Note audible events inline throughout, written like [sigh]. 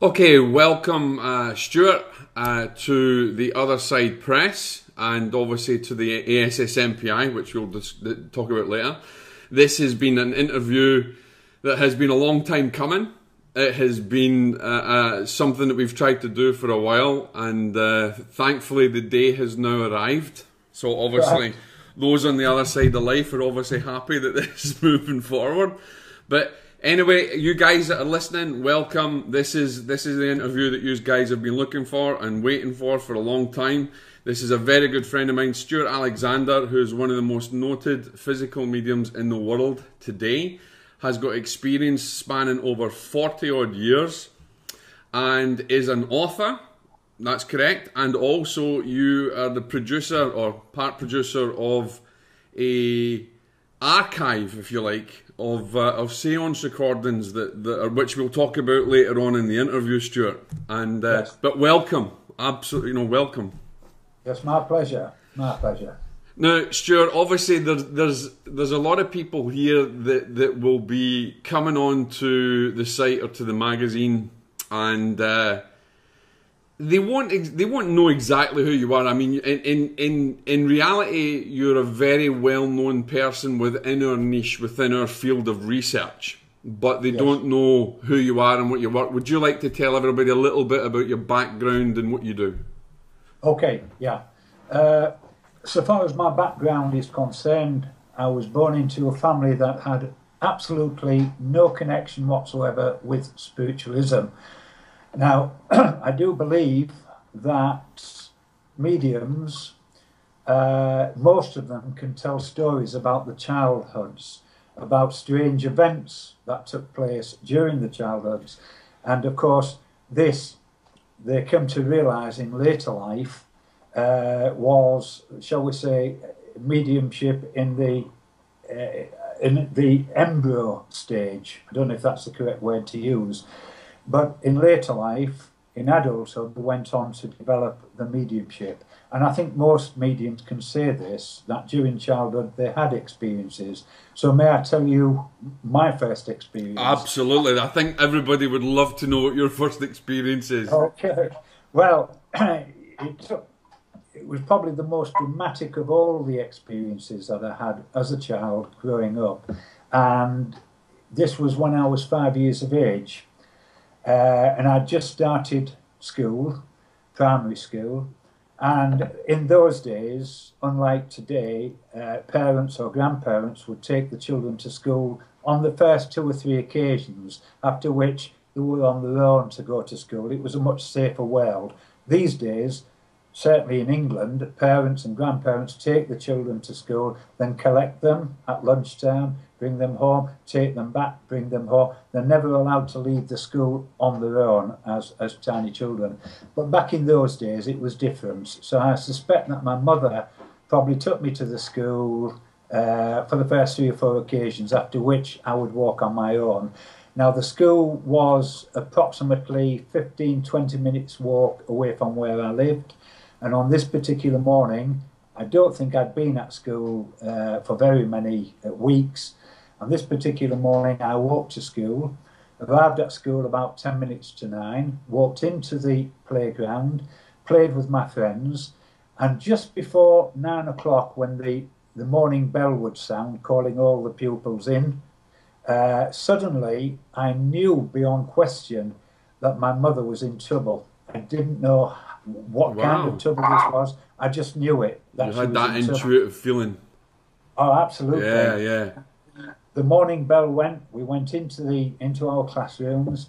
Okay, welcome, uh, Stewart, uh, to the Otherside Press and obviously to the ASSMPI, which we'll just talk about later. This has been an interview that has been a long time coming. It has been uh, uh something that we've tried to do for a while, and uh, thankfully the day has now arrived. So obviously, those on the other side of life are obviously happy that this is [laughs] moving forward. But Anyway, you guys that are listening, welcome. This is this is the interview that you guys have been looking for and waiting for for a long time. This is a very good friend of mine, Stewart Alexander, who is one of the most noted physical mediums in the world today. Has got experience spanning over 40 odd years and is an author. That's correct. And also, you are the producer or part producer of a archive, if you like, of uh, of seance recordings that, that are, which we'll talk about later on in the interview, Stewart. And uh, yes. but welcome, absolutely, you know, welcome. Yes, my pleasure. My pleasure. Now, Stewart, obviously there's there's there's a lot of people here that that will be coming on to the site or to the magazine, and uh, they won't they won't know exactly who you are. I mean, in in in, in reality, you're a very well known person within our niche, within our field of research. But they yes. don't know who you are and what you work. Would you like to tell everybody a little bit about your background and what you do? Okay, yeah. Uh, so far as my background is concerned, I was born into a family that had absolutely no connection whatsoever with spiritualism. Now, [clears throat] I do believe that mediums, uh, most of them can tell stories about the childhoods, about strange events that took place during the childhoods. And of course, this they come to realize in later life uh, was, shall we say, mediumship in the uh, in the embryo stage. I don't know if that's the correct word to use, but in later life, in adulthood, they went on to develop the mediumship. And I think most mediums can say this that during childhood they had experiences. So, may I tell you my first experience? Absolutely. I think everybody would love to know what your first experience is. Okay. Well, [clears throat] it, took, it was probably the most dramatic of all the experiences that I had as a child growing up. And this was when I was five years of age. Uh, and I'd just started school, primary school, and in those days, unlike today, uh, parents or grandparents would take the children to school on the first two or three occasions, after which they were on their own to go to school. It was a much safer world. These days, certainly in England, parents and grandparents take the children to school, then collect them at lunchtime, bring them home, take them back, bring them home. They're never allowed to leave the school on their own as, as tiny children. But back in those days, it was different. So I suspect that my mother probably took me to the school uh, for the first three or four occasions, after which I would walk on my own. Now, the school was approximately 15, 20 minutes walk away from where I lived. And on this particular morning, I don't think I'd been at school uh, for very many uh, weeks. On this particular morning, I walked to school, arrived at school about 10 minutes to nine, walked into the playground, played with my friends, and just before nine o'clock, when the, the morning bell would sound, calling all the pupils in, uh, suddenly I knew beyond question that my mother was in trouble. I didn't know what wow. kind of trouble this was. I just knew it. That you had that in intuitive feeling. Oh, absolutely. Yeah, yeah the morning bell went. We went into the into our classrooms,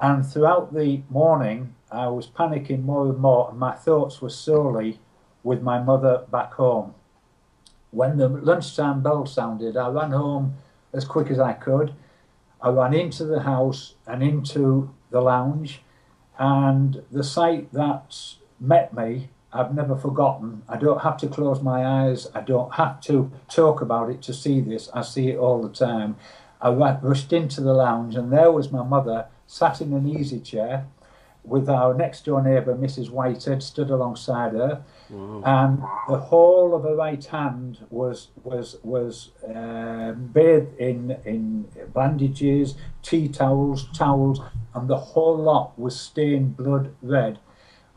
and throughout the morning, I was panicking more and more, and my thoughts were solely with my mother back home. When the lunchtime bell sounded, I ran home as quick as I could. I ran into the house and into the lounge, and the sight that met me I've never forgotten. I don't have to close my eyes. I don't have to talk about it to see this. I see it all the time. I rushed into the lounge, and there was my mother sat in an easy chair with our next door neighbour, Mrs. Whitehead, stood alongside her, wow. and the whole of her right hand was was was um, bathed in in bandages, tea towels, towels, and the whole lot was stained blood red.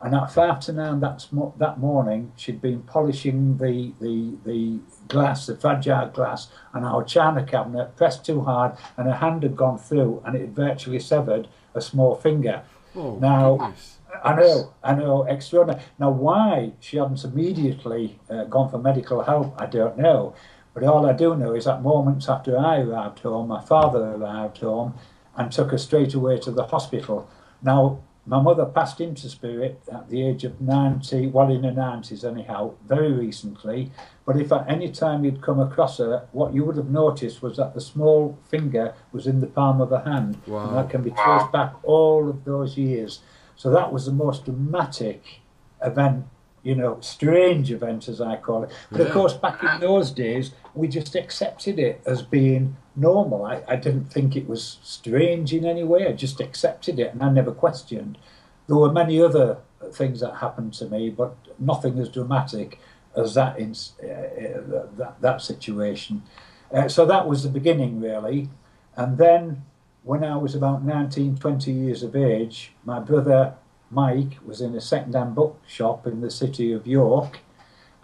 And at five to nine that, that morning, she'd been polishing the, the, the glass, the fragile glass, and our china cabinet, pressed too hard, and her hand had gone through, and it had virtually severed a small finger. Oh, now, goodness. I know, I know, extraordinary. Now, why she hadn't immediately uh, gone for medical help, I don't know. But all I do know is that moments after I arrived home, my father arrived home and took her straight away to the hospital. Now, my mother passed into spirit at the age of 90, well, in her 90s anyhow, very recently. But if at any time you'd come across her, what you would have noticed was that the small finger was in the palm of her hand. Wow. And that can be traced back all of those years. So that was the most dramatic event, you know, strange event as I call it. But of course, back in those days, we just accepted it as being normal. I, I didn't think it was strange in any way. I just accepted it and I never questioned. There were many other things that happened to me, but nothing as dramatic as that in, uh, that, that situation. Uh, so that was the beginning, really. And then when I was about 19, 20 years of age, my brother Mike was in a second-hand bookshop in the city of York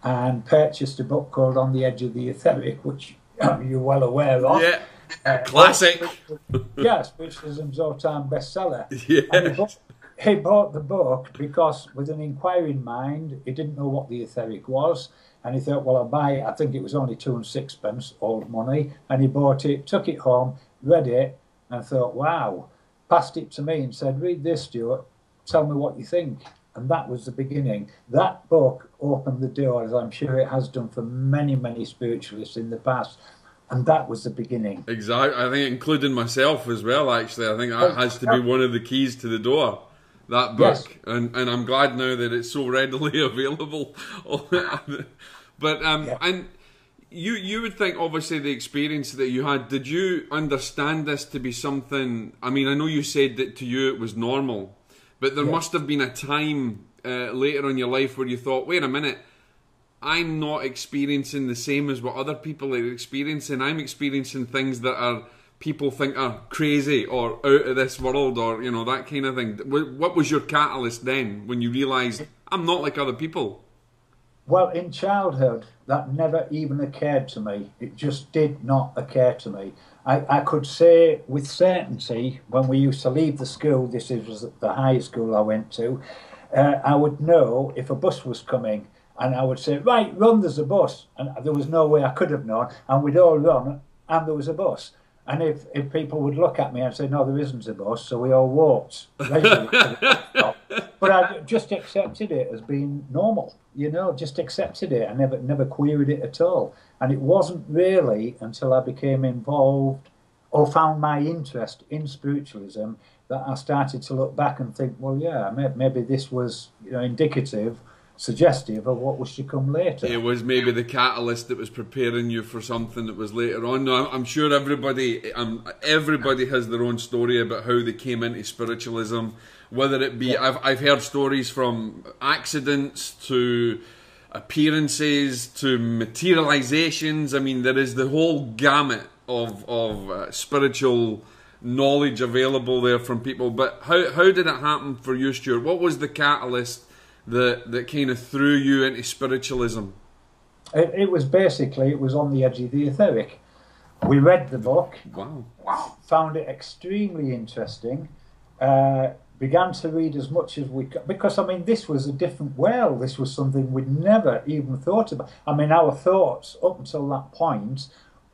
and purchased a book called On the Edge of the Etheric, which [laughs] you're well aware of. Yeah, Uh, classic. [laughs] yes, which Spiritualism's all-time bestseller. And he, Yeah. bought, he bought the book because, with an inquiring mind, he didn't know what the etheric was, and he thought, "Well, I'll buy it." I think it was only two and sixpence, old money, and he bought it, took it home, read it, and thought, "Wow!" Passed it to me and said, "Read this, Stewart. Tell me what you think." And that was the beginning. That book opened the door, as I'm sure it has done for many, many spiritualists in the past. And that was the beginning. Exactly. I think including myself as well. Actually, I think that Oh, has to be one of the keys to the door. That book, Yes. and and I'm glad now that it's so [laughs] readily available. [laughs] but um, Yeah. and you you would think obviously the experience that you had. Did you understand this to be something? I mean, I know you said that to you it was normal, but there Yeah. must have been a time uh, later in your life where you thought, wait a minute. I'm not experiencing the same as what other people are experiencing. I'm experiencing things that are people think are crazy or out of this world or you know that kind of thing. What was your catalyst then when you realised I'm not like other people? Well, in childhood, that never even occurred to me. It just did not occur to me. I, I could say with certainty when we used to leave the school, this was the high school I went to, uh, I would know if a bus was coming and I would say, right, run, there's a bus. And there was no way I could have known. And we'd all run and there was a bus. And if, if people would look at me and say, no, there isn't a bus, so we all walked. leisurely to the bus [laughs] stop. but I just accepted it as being normal, you know, just accepted it. I never, never queried it at all. And it wasn't really until I became involved or found my interest in spiritualism that I started to look back and think, well, yeah, maybe this was you know, indicative, suggestive of what was to come later. It was maybe the catalyst that was preparing you for something that was later on. No, I'm, I'm sure everybody, um, everybody has their own story about how they came into spiritualism. Whether it be, I've I've heard stories from accidents to appearances to materializations. I mean, there is the whole gamut of of uh, spiritual knowledge available there from people. But how how did it happen for you, Stewart? What was the catalyst that that kind of threw you into spiritualism? It, it was basically, it was on the edge of the etheric. We read the book, Wow. found it extremely interesting, uh, began to read as much as we could, because I mean, this was a different world. This was something we'd never even thought about. I mean, our thoughts up until that point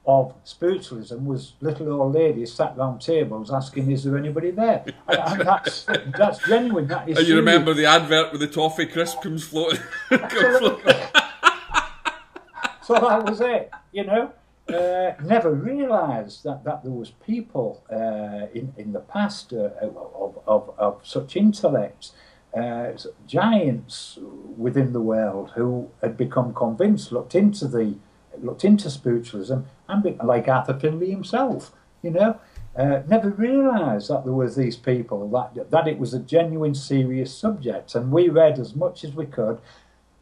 of spiritualism was little old ladies sat round tables asking, "Is there anybody there?" And, and that's that's genuine. That is. Oh, you serious. remember the advert with the toffee crisp comes floating? [laughs] comes floating. so that was it, you know. Uh, never realised that, that there was people uh, in in the past uh, of, of, of such intellect, uh, giants within the world who had become convinced, looked into the looked into spiritualism, and like Arthur Findlay himself, you know. Uh, never realised that there was these people that that it was a genuine, serious subject, and we read as much as we could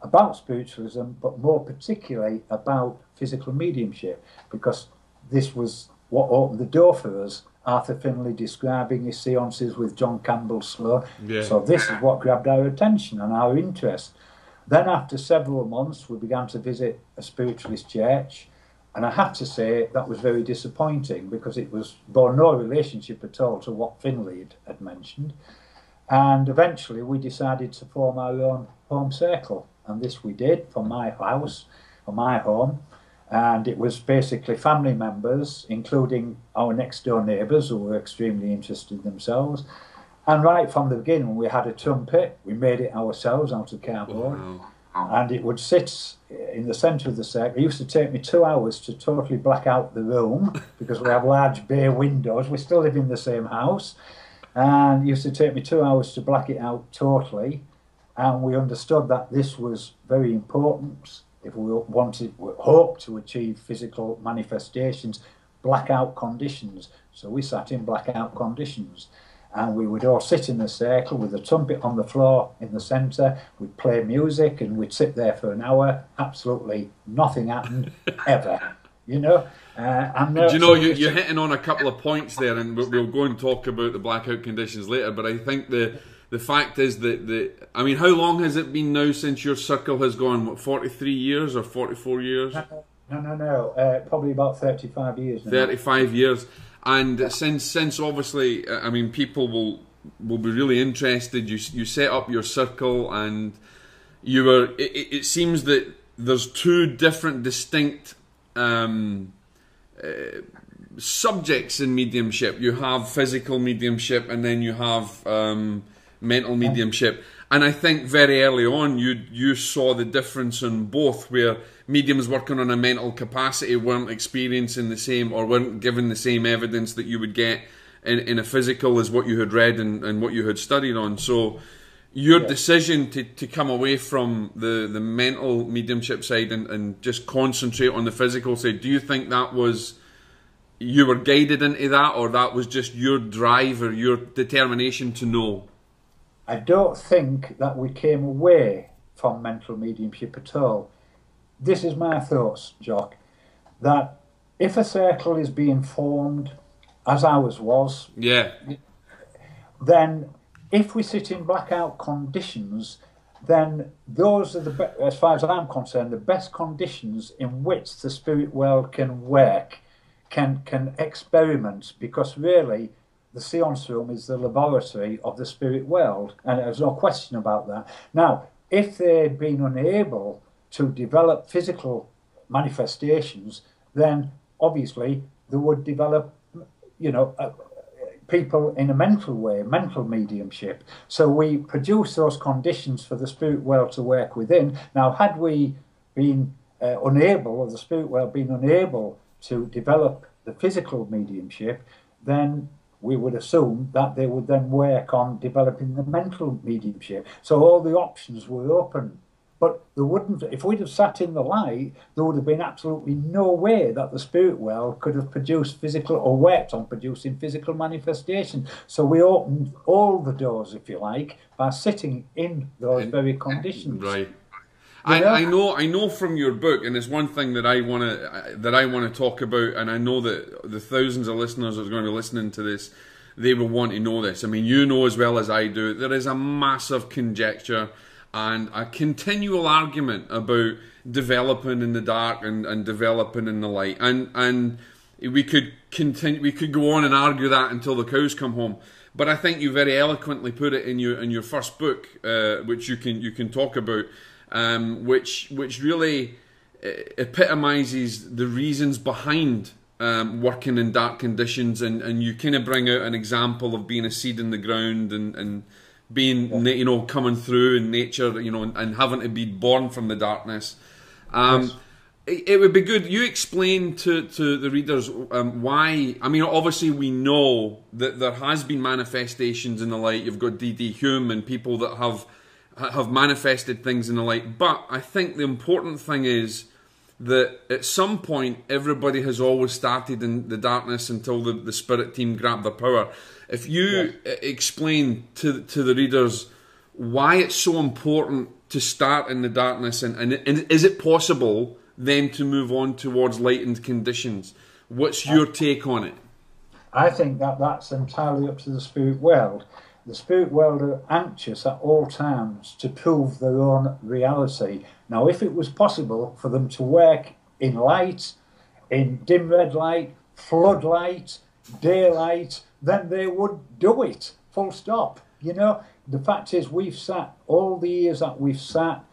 about spiritualism, but more particularly about physical mediumship, because this was what opened the door for us Arthur Findlay describing his seances with John Campbell Sloan. Yeah. So this is what grabbed our attention and our interest. Then, after several months, we began to visit a spiritualist church, and I have to say that was very disappointing because it was bore no relationship at all to what Findlay had, had mentioned. And eventually, we decided to form our own home circle, and this we did from my house, from my home. And it was basically family members, including our next door neighbours who were extremely interested themselves, and right from the beginning, we had a trumpet. We made it ourselves out of cardboard. Wow. And it would sit in the centre of the circle. It used to take me two hours to totally black out the room [laughs] because we have large bay windows. We still live in the same house. And it used to take me two hours to black it out totally. And we understood that this was very important if we wanted, we hoped to achieve physical manifestations, blackout conditions. So we sat in blackout conditions and we would all sit in a circle with a trumpet on the floor in the centre. We'd play music and we'd sit there for an hour. Absolutely nothing happened [laughs] ever, you know. Uh, and Do you know you, you're hitting on a couple of points there, and we'll, we'll go and talk about the blackout conditions later. But I think the the fact is that the I mean, how long has it been now since your circle has gone? What, 43 years or 44 years? No, no, no. Uh, probably about 35 years. 35 years. And since since obviously, I mean, people will will be really interested. You you set up your circle, and you were. It, it seems that there's two different, distinct um, uh, subjects in mediumship. You have physical mediumship, and then you have um, mental mediumship. And I think very early on, you you saw the difference in both, where mediums working on a mental capacity weren't experiencing the same or weren't given the same evidence that you would get in, in a physical as what you had read and, and what you had studied on. So your yeah. decision to, to come away from the, the mental mediumship side and, and just concentrate on the physical side, do you think that was you were guided into that or that was just your drive or your determination to know? I don't think that we came away from mental mediumship at all. This is my thoughts, Jock, that if a circle is being formed, as ours was, yeah, then if we sit in blackout conditions, then those are the be- as far as I'm concerned, the best conditions in which the spirit world can work, can can experiment, because really the seance room is the laboratory of the spirit world, and there's no question about that. Now, if they'd been unable to develop physical manifestations, then obviously they would develop, you know, uh, people in a mental way, mental mediumship. So we produce those conditions for the spirit world to work within. Now, had we been uh, unable, or the spirit world been unable to develop the physical mediumship, then we would assume that they would then work on developing the mental mediumship. So all the options were open but there wouldn't, if we'd have sat in the light, there would have been absolutely no way that the spirit world could have produced physical or worked on producing physical manifestation. So we opened all the doors, if you like, by sitting in those very conditions. Right. I, I, know I know from your book, and it's one thing that I want to that I want to talk about, and I know that the thousands of listeners that are going to be listening to this, they will want to know this. I mean, you know as well as I do, there is a massive conjecture and a continual argument about developing in the dark and, and developing in the light. And and we could continue we could go on and argue that until the cows come home. But I think you very eloquently put it in your in your first book, uh, which you can you can talk about, um, which which really uh, epitomizes the reasons behind um, working in dark conditions, and, and you kind of bring out an example of being a seed in the ground and, and being you know coming through in nature, you know, and, and, having to be born from the darkness. Um, yes. it, it, would be good. You explain to to the readers um, why. I mean, obviously we know that there has been manifestations in the light. You've got D.D. Home and people that have have manifested things in the light. But I think the important thing is that at some point everybody has always started in the darkness until the, the spirit team grabbed the power. If you yes. explain to to the readers why it's so important to start in the darkness, and, and, and is it possible then to move on towards lightened conditions? What's your take on it? I think that that's entirely up to the spirit world. The spirit world are anxious at all times to prove their own reality. Now, if it was possible for them to work in light, in dim red light, floodlight, daylight, then they would do it. Full stop. You know, the fact is, we've sat all the years that we've sat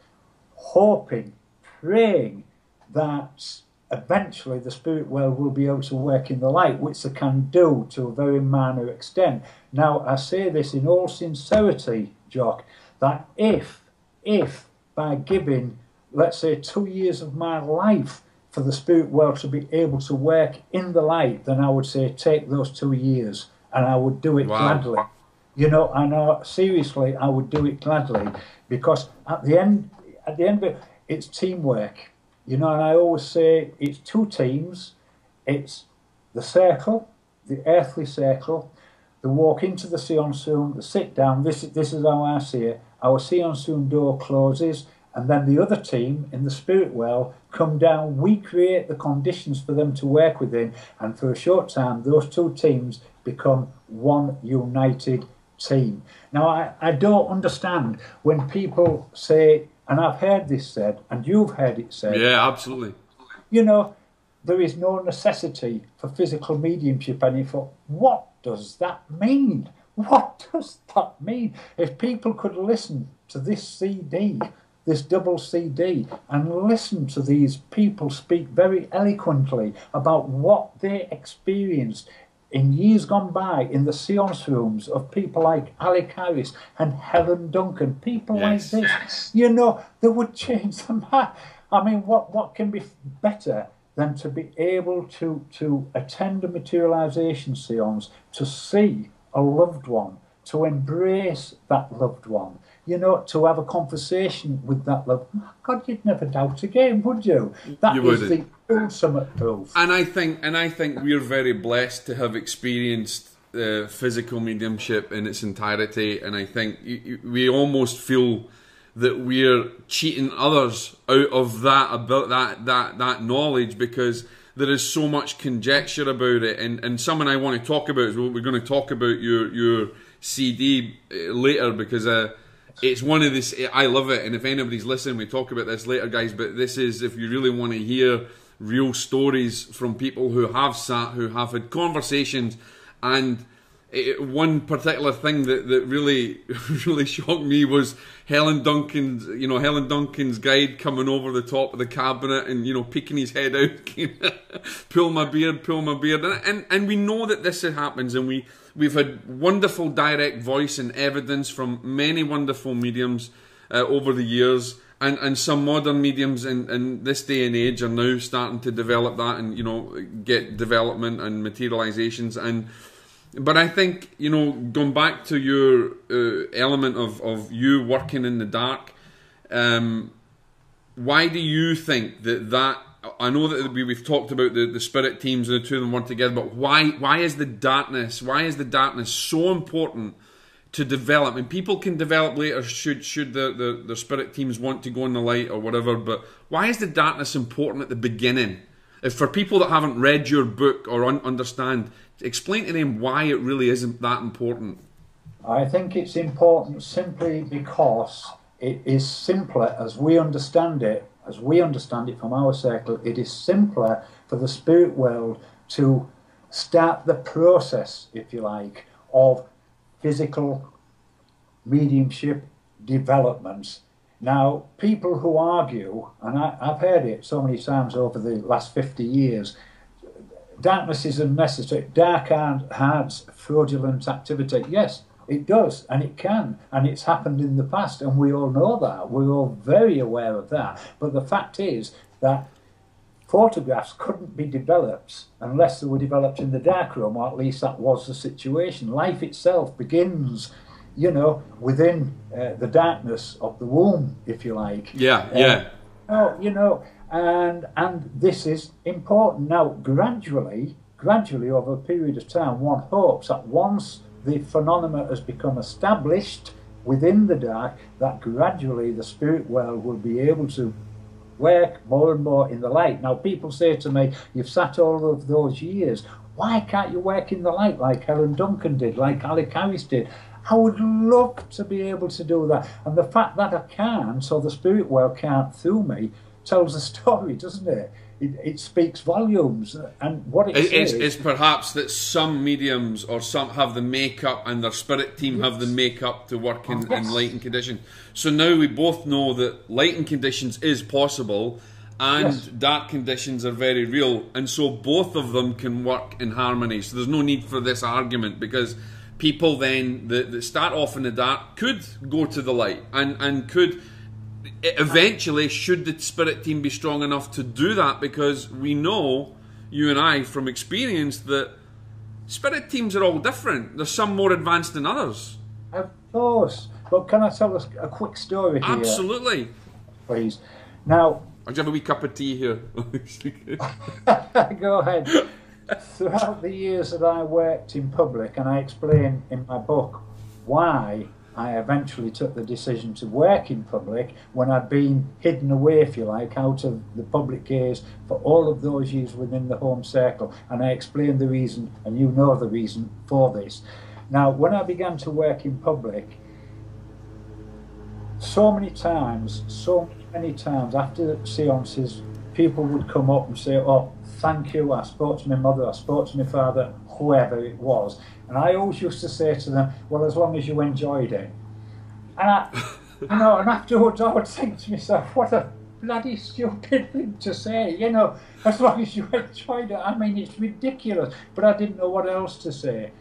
hoping, praying that eventually the spirit world will be able to work in the light, which they can do to a very minor extent. Now, I say this in all sincerity, Jock, that if, if by giving, let's say, two years of my life for the spirit world to be able to work in the light, then I would say take those two years and I would do it wow. gladly. You know, I know seriously, I would do it gladly because at the end, at the end of it, it's teamwork you know, and I always say it's two teams. It's the circle, the earthly circle, the walk into the seance room, the sit down. This, this is how I see it. Our seance room door closes, and then the other team in the spirit well come down. We create the conditions for them to work within, and for a short time, those two teams become one united team. Now, I, I don't understand when people say and I've heard this said, and you've heard it said. Yeah, absolutely. You know, there is no necessity for physical mediumship. And you thought, what does that mean? What does that mean? If people could listen to this CD, this double CD, and listen to these people speak very eloquently about what they experienced in years gone by in the seance rooms of people like Alec Harris and Helen Duncan, people yes, like this, you know, they would change the [laughs] map. I mean, what, what can be better than to be able to, to attend a materialization seance, to see a loved one, to embrace that loved one, you know, to have a conversation with that love. God, you'd never doubt again, would you? That you is the ultimate proof. And I think, and I think we're very blessed to have experienced the physical mediumship in its entirety. And I think we almost feel that we're cheating others out of that about that that that knowledge because there is so much conjecture about it. And and someone I want to talk about is what we're going to talk about your your CD uh, later because. Uh, it's one of this. I love it, and if anybody's listening, we talk about this later, guys. But this is if you really want to hear real stories from people who have sat, who have had conversations, and it, one particular thing that, that really [laughs] really shocked me was Helen Duncan's you know Helen Duncan's guide coming over the top of the cabinet and you know peeking his head out, [laughs] pull my beard, pull my beard, and, and and we know that this happens, and we We've had wonderful direct voice and evidence from many wonderful mediums uh, over the years, and, and some modern mediums in, in this day and age are now starting to develop that and you know get development and materializations and. But I think you know, going back to your uh, element of, of you working in the dark, um, why do you think that that I know that we, have talked about the, the spirit teams and the two of them work together, but why why is the darkness why is the darkness so important to develop? And people can develop later should should the, the, the spirit teams want to go in the light or whatever. But why is the darkness important at the beginning? If for people that haven't read your book or un- understand, explain to them why it really isn't that important. I think it's important simply because it is simpler as we understand it as we understand it from our circle, it is simpler for the spirit world to start the process, if you like, of physical mediumship developments. Now, people who argue, and I, have heard it so many times over the last 50 years, darkness is unnecessary, dark hearts, fraudulent activity. Yes, it does, and it can, and it's happened in the past, and we all know that. We're all very aware of that. But the fact is that photographs couldn't be developed unless they were developed in the darkroom, or at least that was the situation. Life itself begins, you know, within uh, the darkness of the womb, if you like. Yeah, uh, yeah. Oh, you know, and and this is important. Now, gradually, gradually over a period of time, one hopes that once the phenomena has become established within the dark, that gradually the spirit world will be able to work more and more in the light. Now, people say to me, You've sat all of those years. Why can't you work in the light like Helen Duncan did, like Alec Harris did? I would love to be able to do that. And the fact that I can, so the spirit world can't through me, tells a [laughs] story, doesn't it? It, it speaks volumes. And what it, is, is perhaps that some mediums or some have the makeup and their spirit team Yes. have the makeup to work in, oh, Yes. in lighting conditions. So now we both know that lighting conditions is possible and Yes. dark conditions are very real. And so both of them can work in harmony. So there's no need for this argument because people then that, that start off in the dark could go to the light and, and could eventually should the spirit team be strong enough to do that because we know you and I from experience that spirit teams are all different there's some more advanced than others of course. But can I tell us a quick story here, absolutely please? Now, I'll have a wee cup of tea here [laughs] [laughs] Go ahead. Throughout the years that I worked in public, and I explain in my book why I eventually took the decision to work in public when I'd been hidden away, if you like, out of the public gaze for all of those years within the home circle. And I explained the reason, and you know the reason for this. Now, when I began to work in public, so many times, so many times after seances, people would come up and say, Oh, thank you. I spoke to my mother, I spoke to my father, whoever it was. And I always used to say to them, Well, as long as you enjoyed it. And I, you know, and afterwards I would think to myself, What a bloody stupid thing to say, you know, as long as you [laughs] enjoyed it. I mean, it's ridiculous. But I didn't know what else to say.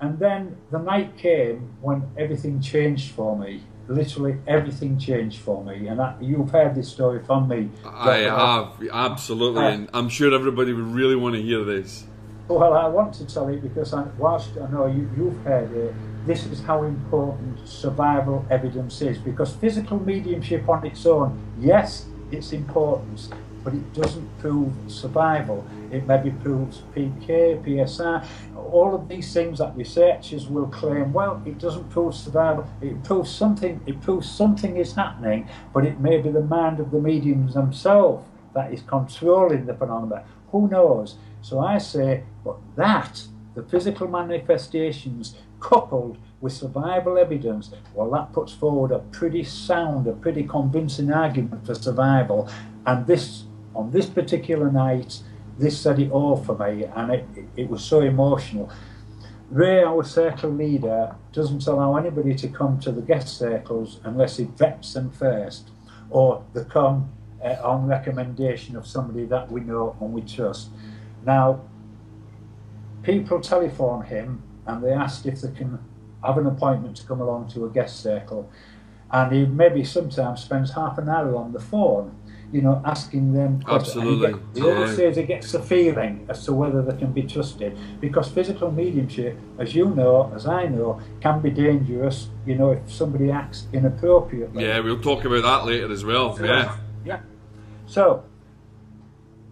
And then the night came when everything changed for me. Literally everything changed for me. And I, you've heard this story from me. I have absolutely and I'm sure everybody would really want to hear this Well, I want to tell you because I, whilst I know you, you've heard it, this is how important survival evidence is. Because physical mediumship on its own, yes, it's important, but it doesn't prove survival. It maybe proves PK, PSR, all of these things that researchers will claim. Well, it doesn't prove survival. It proves something. It proves something is happening, but it may be the mind of the mediums themselves that is controlling the phenomena. Who knows? So I say, but that, the physical manifestations coupled with survival evidence, well, that puts forward a pretty sound, a pretty convincing argument for survival. And this, on this particular night, this said it all for me, and it, it, was so emotional. Ray, our circle leader, doesn't allow anybody to come to the guest circles unless he vets them first, or they come uh, on recommendation of somebody that we know and we trust. Now, people telephone him and they ask if they can have an appointment to come along to a guest circle, and he maybe sometimes spends half an hour on the phone, you know, asking them. questions. Absolutely. get- He always Aye. says he gets the feeling as to whether they can be trusted, because physical mediumship, as you know, as I know, can be dangerous. You know, if somebody acts inappropriately. yeah we'll talk about that later as well yeah Yeah. So,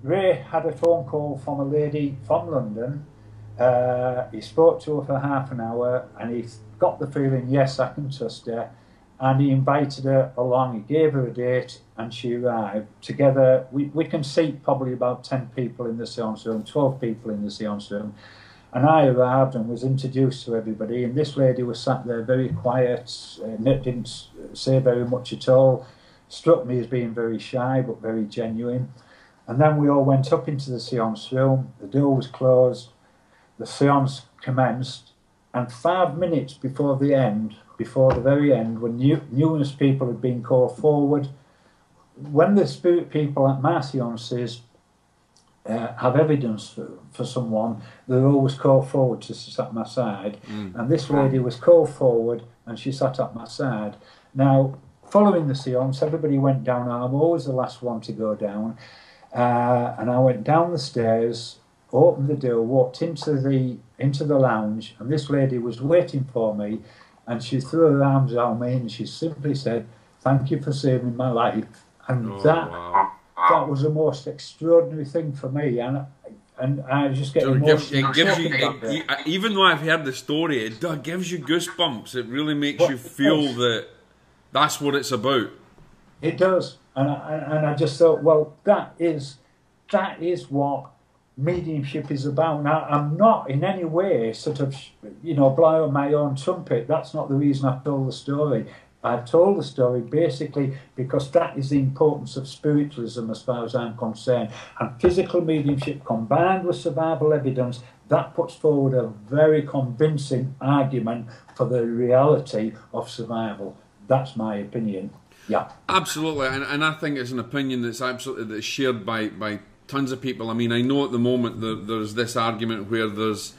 Ray had a phone call from a lady from London. Uh, he spoke to her for half an hour and he got the feeling, yes, I can trust her. And he invited her along, he gave her a date, and she arrived. Together, we, we can seat probably about 10 people in the seance room, 12 people in the seance room. And I arrived and was introduced to everybody, and this lady was sat there very quiet, uh, didn't say very much at all struck me as being very shy but very genuine. And then we all went up into the seance room, the door was closed, the seance commenced, and five minutes before the end, before the very end, when new, numerous people had been called forward, when the spirit people at my seances uh, have evidence for, for someone, they're always called forward to sit at my side. And this lady was called forward and she sat at my side. Now, following the seance, everybody went down. I'm always the last one to go down. Uh, and I went down the stairs, opened the door, walked into the into the lounge, and this lady was waiting for me. And she threw her arms around me and she simply said, "Thank you for saving my life." And Oh, that wow. that was the most extraordinary thing for me, and and I just get So it gives, emotional it gives you, it, it. even though I've heard the story, it gives you goosebumps. It really makes Well, you feel that that's what it's about. It does, and I, and I just thought, well, that is that is what mediumship is about. Now, I'm not in any way sort of, you know, blowing my own trumpet. That's not the reason I've told the story. I've told the story basically because that is the importance of spiritualism as far as I'm concerned. And physical mediumship combined with survival evidence, that puts forward a very convincing argument for the reality of survival. That's my opinion. Yeah. Absolutely. And, and I think it's an opinion that's absolutely that's shared by, by tons of people. I mean, I know at the moment there's this argument where there's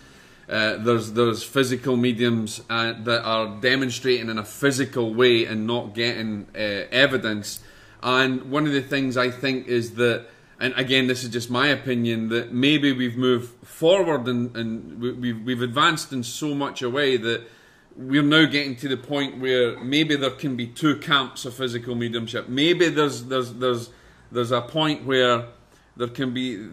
uh, there's there's physical mediums uh, that are demonstrating in a physical way and not getting uh, evidence. And one of the things I think is that, and again, this is just my opinion, that maybe we've moved forward and, and we've we've advanced in so much a way that we're now getting to the point where maybe there can be two camps of physical mediumship. Maybe there's there's there's there's a point where there can be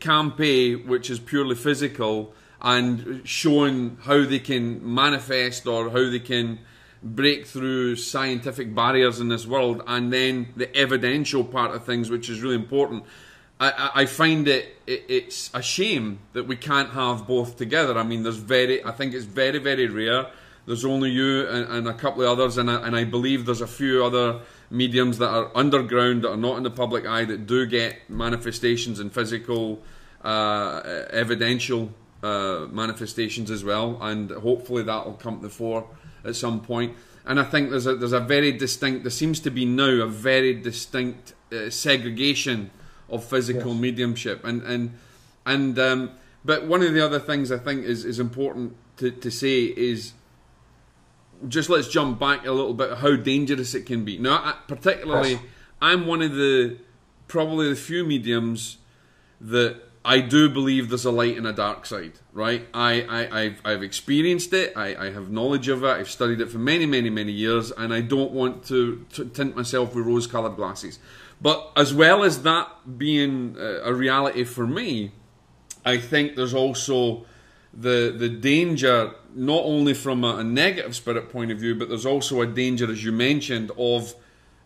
camp A, which is purely physical, and showing how they can manifest or how they can break through scientific barriers in this world, and then the evidential part of things, which is really important. I, I find it, it, it's a shame that we can't have both together. I mean, there's very I think it's very very rare. There's only you and, and a couple of others, and I, and I believe there's a few other mediums that are underground that are not in the public eye that do get manifestations and physical, uh, evidential uh, manifestations as well, and hopefully that will come to the fore at some point. And I think there's a there's a very distinct. There seems to be now a very distinct uh, segregation of physical yes. mediumship, and and and um, but one of the other things I think is is important to, to say is just let's jump back a little bit how dangerous it can be. Now, particularly, yes. I'm one of the probably the few mediums that I do believe there's a light and a dark side, right? I, I, I've, I've experienced it, I, I have knowledge of it, I've studied it for many, many, many years, and I don't want to, to tint myself with rose coloured glasses. But as well as that being uh, a reality for me, I think there's also the the danger not only from a, a, negative spirit point of view, but there's also a danger, as you mentioned, of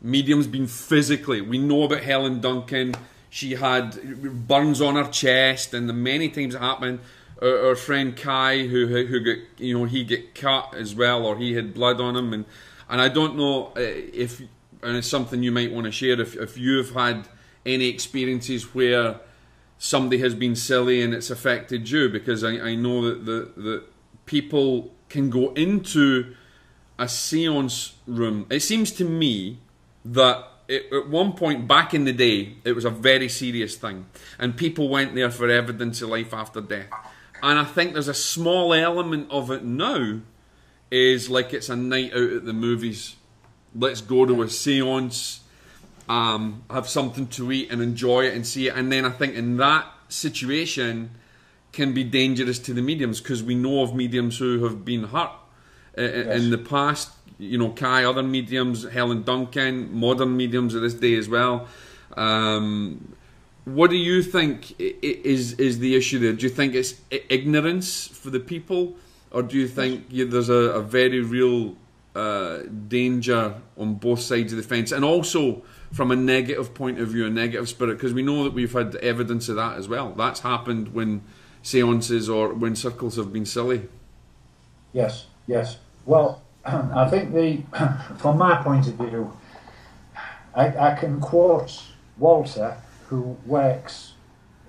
mediums being physically. We know about Helen Duncan. She had burns on her chest, and the many times it happened. Our, our friend Kai, who who got you know he get cut as well, or he had blood on him, and and I don't know uh, if and it's something you might want to share if if you've had any experiences where somebody has been silly and it's affected you because I, I know that the that people can go into a seance room. It seems to me that it, at one point back in the day, it was a very serious thing, and people went there for evidence of life after death. And I think there's a small element of it now, is like it's a night out at the movies. Let's go to a seance um, have something to eat and enjoy it and see it. And then I think in that situation can be dangerous to the mediums because we know of mediums who have been hurt uh, yes. in the past. You know, Kai, other mediums, Helen Duncan, modern mediums of this day as well. Um, what do you think is is the issue there? Do you think it's ignorance for the people, or do you think there's a, a very real uh, danger on both sides of the fence? And also, from a negative point of view, a negative spirit, because we know that we've had evidence of that as well. That's happened when seances or when circles have been silly. Yes, yes. Well, [clears throat] I think the, [clears throat] from my point of view, I, I can quote Walter, who works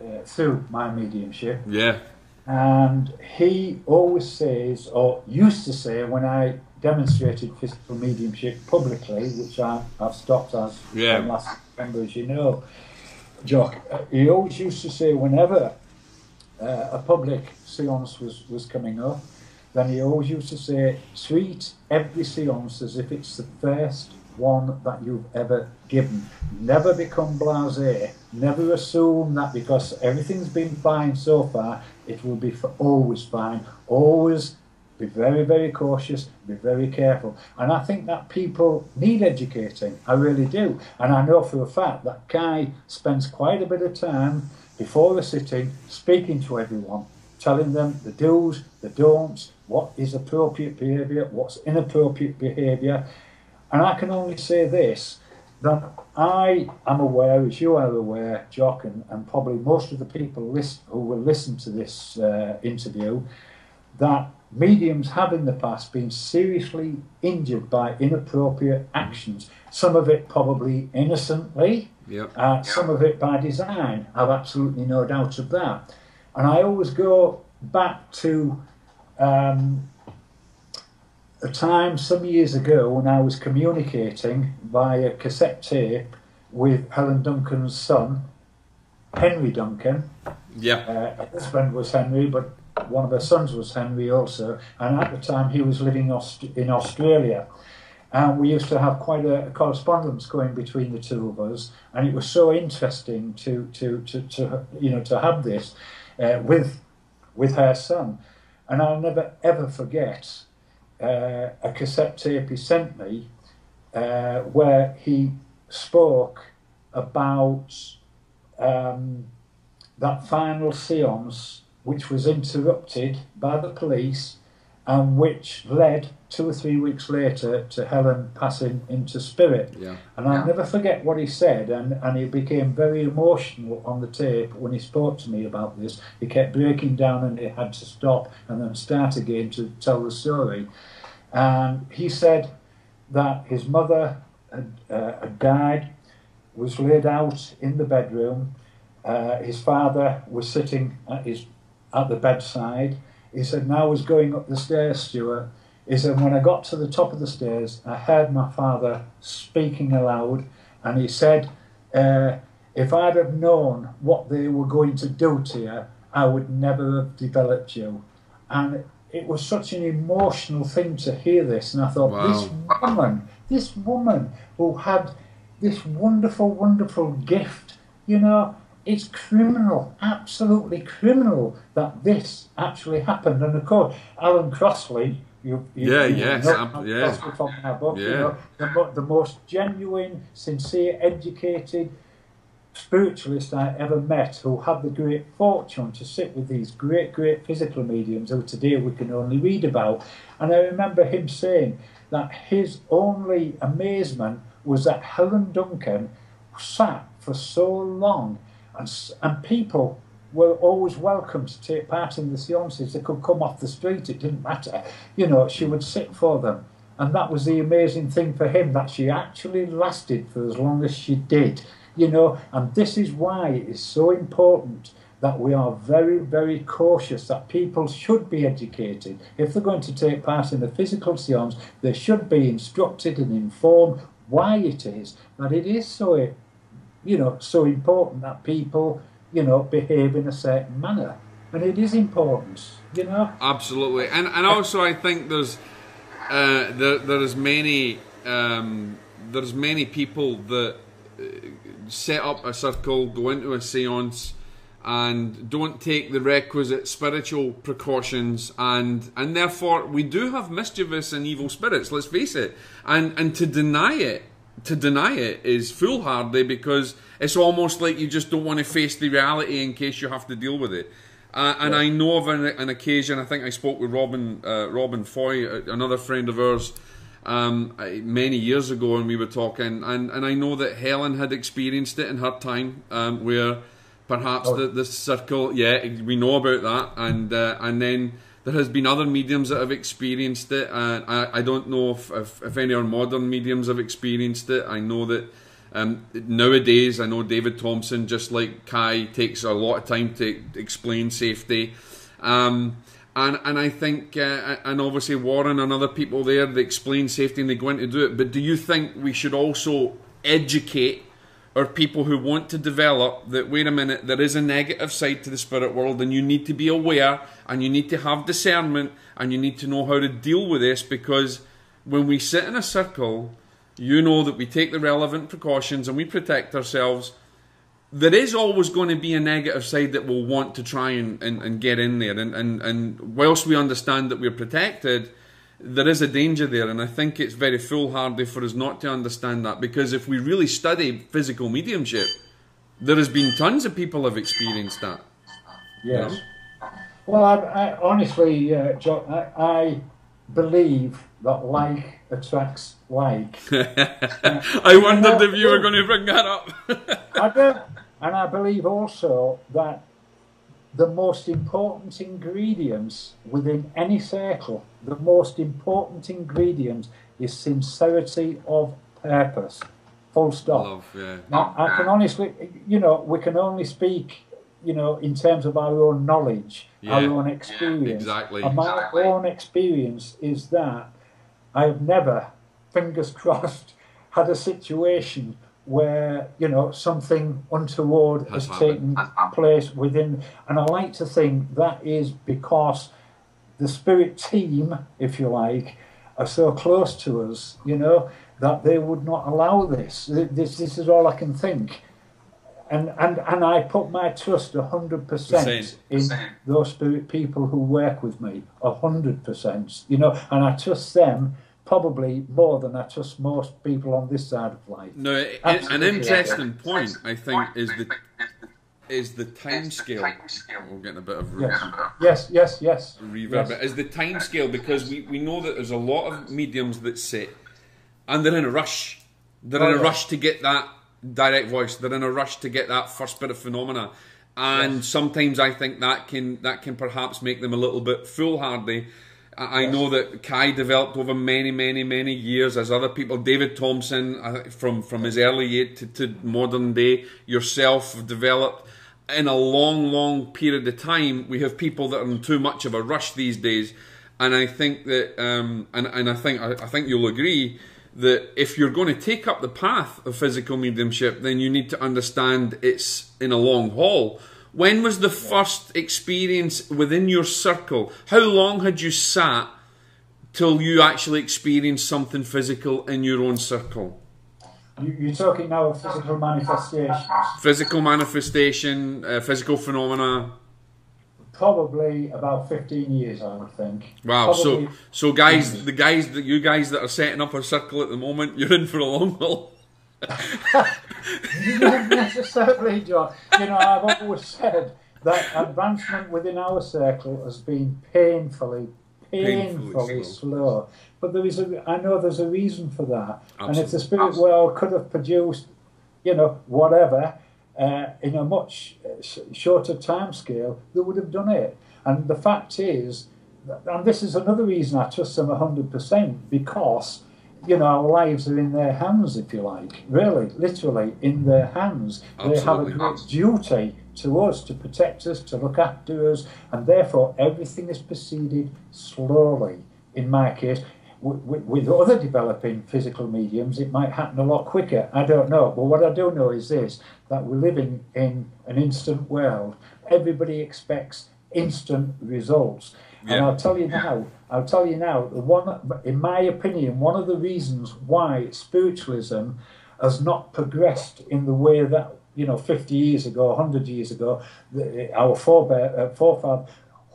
uh, through my mediumship. Yeah. And he always says, or used to say, when I demonstrated physical mediumship publicly, which I, have stopped as yeah. last September, as you know. Jock, uh, he always used to say whenever uh, a public seance was, was coming up, then he always used to say, treat every seance as if it's the first one that you've ever given. Never become blasé. Never assume that because everything's been fine so far, it will be for always fine. Always be very, very cautious, be very careful. And I think that people need educating. I really do. And I know for a fact that Kai spends quite a bit of time before the sitting speaking to everyone, telling them the do's, the don'ts, what is appropriate behaviour, what's inappropriate behaviour. And I can only say this that I am aware, as you are aware, Jock, and, and probably most of the people list, who will listen to this uh, interview, that mediums have in the past been seriously injured by inappropriate actions. Some of it probably innocently, Yep. uh, some of it by design. I've absolutely no doubt of that. And I always go back to um, a time some years ago when I was communicating via cassette tape with Helen Duncan's son, Henry Duncan. Yeah. Uh, her husband was Henry, but one of her sons was Henry also. And at the time, he was living in Australia. And we used to have quite a, correspondence going between the two of us, and it was so interesting to to, to, to you know to have this uh, with with her son. And I'll never ever forget uh, a cassette tape he sent me uh, where he spoke about um, that final seance, which was interrupted by the police and which led two or three weeks later to Helen passing into spirit. Yeah. And I'll Yeah. never forget what he said, and, and he became very emotional on the tape when he spoke to me about this. He kept breaking down and he had to stop and then start again to tell the story. And he said that his mother had, uh, had died, was laid out in the bedroom. Uh, his father was sitting at his at the bedside. He said, "Now I was going up the stairs, Stewart." He said, "When I got to the top of the stairs, I heard my father speaking aloud, and he said, uh, if I'd have known what they were going to do to you, I would never have developed you." And it was such an emotional thing to hear this, and I thought, Wow. this woman, this woman who had this wonderful, wonderful gift, you know, it's criminal, absolutely criminal that this actually happened. And of course, Alan Crossley, you, you Yeah, you yes, know Alan yeah. Crossley from our book, you know, the, the most genuine, sincere, educated spiritualist I ever met who had the great fortune to sit with these great, great physical mediums who today we can only read about. And I remember him saying that his only amazement was that Helen Duncan sat for so long and, and people were always welcome to take part in the seances. They could come off the street, it didn't matter. You know, she would sit for them. And that was the amazing thing for him that she actually lasted for as long as she did. You know, and this is why it is so important that we are very, very cautious that people should be educated. If they're going to take part in the physical seance, they should be instructed and informed why it is that it is so, you know, so important that people, you know, behave in a certain manner. And it is important, you know. Absolutely, and and also I think there's uh, there there is many um, there's many people that uh, set up a circle, go into a séance, and don't take the requisite spiritual precautions, and and therefore we do have mischievous and evil spirits. Let's face it, and and to deny it. To deny it is foolhardy because it's almost like you just don't want to face the reality in case you have to deal with it. Uh, and I know of an, an occasion. I think I spoke with Robin uh, Robin Foy, uh, another friend of ours, um, many years ago, and we were talking. And, and I know that Helen had experienced it in her time, um, where perhaps Oh. the, the circle. Yeah, we know about that. And uh, and then there has been other mediums that have experienced it. And I, I don't know if, if if any of our modern mediums have experienced it. I know that. Um, nowadays, I know David Thompson, just like Kai, takes a lot of time to explain safety. Um, and and I think, uh, and obviously Warren and other people there, they explain safety and they go in to do it. But do you think we should also educate our people who want to develop that, wait a minute, there is a negative side to the spirit world and you need to be aware and you need to have discernment and you need to know how to deal with this because when we sit in a circle, you know that we take the relevant precautions and we protect ourselves. There is always going to be a negative side that will want to try and, and, and get in there. And, and, and whilst we understand that we're protected, there is a danger there. And I think it's very foolhardy for us not to understand that because if we really study physical mediumship, there has been tons of people have experienced that. Yes. Well, I, I honestly, uh, John, I, I believe that like attracts like. [laughs] I wondered if you were going to bring that up. I don't, and I believe also that the most important ingredients within any circle, the most important ingredient is sincerity of purpose. Full stop. Love, yeah. Now, I can honestly, you know, we can only speak, you know, in terms of our own knowledge, Yeah. our own experience. Exactly. And my Exactly. own experience is that I have never, fingers [laughs] crossed, had a situation where, you know, something untoward Has has, taken place within. And I like to think that is because the spirit team, if you like, are so close to us, you know, that they would not allow this. This, this is all I can think. And, and, and I put my trust 100% in those spirit people who work with me, 100%, you know, and I trust them probably more than I trust most people on this side of life. No, an- an interesting point, I think, is the is the time scale. We're getting a bit of Yes, yes, yes, yes. reverb. Yes. Is the time scale because we, we know that there's a lot of mediums that sit and they're in a rush. They're Oh, in a yeah. rush to get that direct voice. They're in a rush to get that first bit of phenomena. And Yes. sometimes I think that can that can perhaps make them a little bit foolhardy. I know that Kai developed over many, many, many years, as other people. David Thompson, from from his early to, to modern day, yourself developed in a long, long period of time. We have people that are in too much of a rush these days, and I think that, um, and and I think I, I think you'll agree that if you're going to take up the path of physical mediumship, then you need to understand it's in a long haul. When was the first experience within your circle? How long had you sat till you actually experienced something physical in your own circle? You, you're talking now of physical manifestations. Physical manifestation, uh, physical phenomena. Probably about 15 years, I would think. Wow. Probably, So, so guys, the guys that you guys that are setting up a circle at the moment, [laughs] you're in for a long haul. Not necessarily, John. You know, I've always said that advancement within our circle has been painfully, Painfully painfully slow. slow. But there is a, I know there's a reason for that. And if the Absolutely. spirit world could have produced, you know, whatever, uh, in a much uh, shorter time scale, they would have done it. And the fact is, and this is another reason I trust them 100%, because you know, our lives are in their hands, if you like. Really, literally in their hands. They have a great duty to us to protect us, to look after us, and therefore everything is proceeded slowly. In my case, with, with other developing physical mediums, it might happen a lot quicker. I don't know. But what I do know is this that we're living in an instant world. Everybody expects instant results. And I'll tell you now, I'll tell you now, the one, in my opinion, one of the reasons why spiritualism has not progressed in the way that, you know, 50 years ago, 100 years ago, the, our forebear, uh, forefather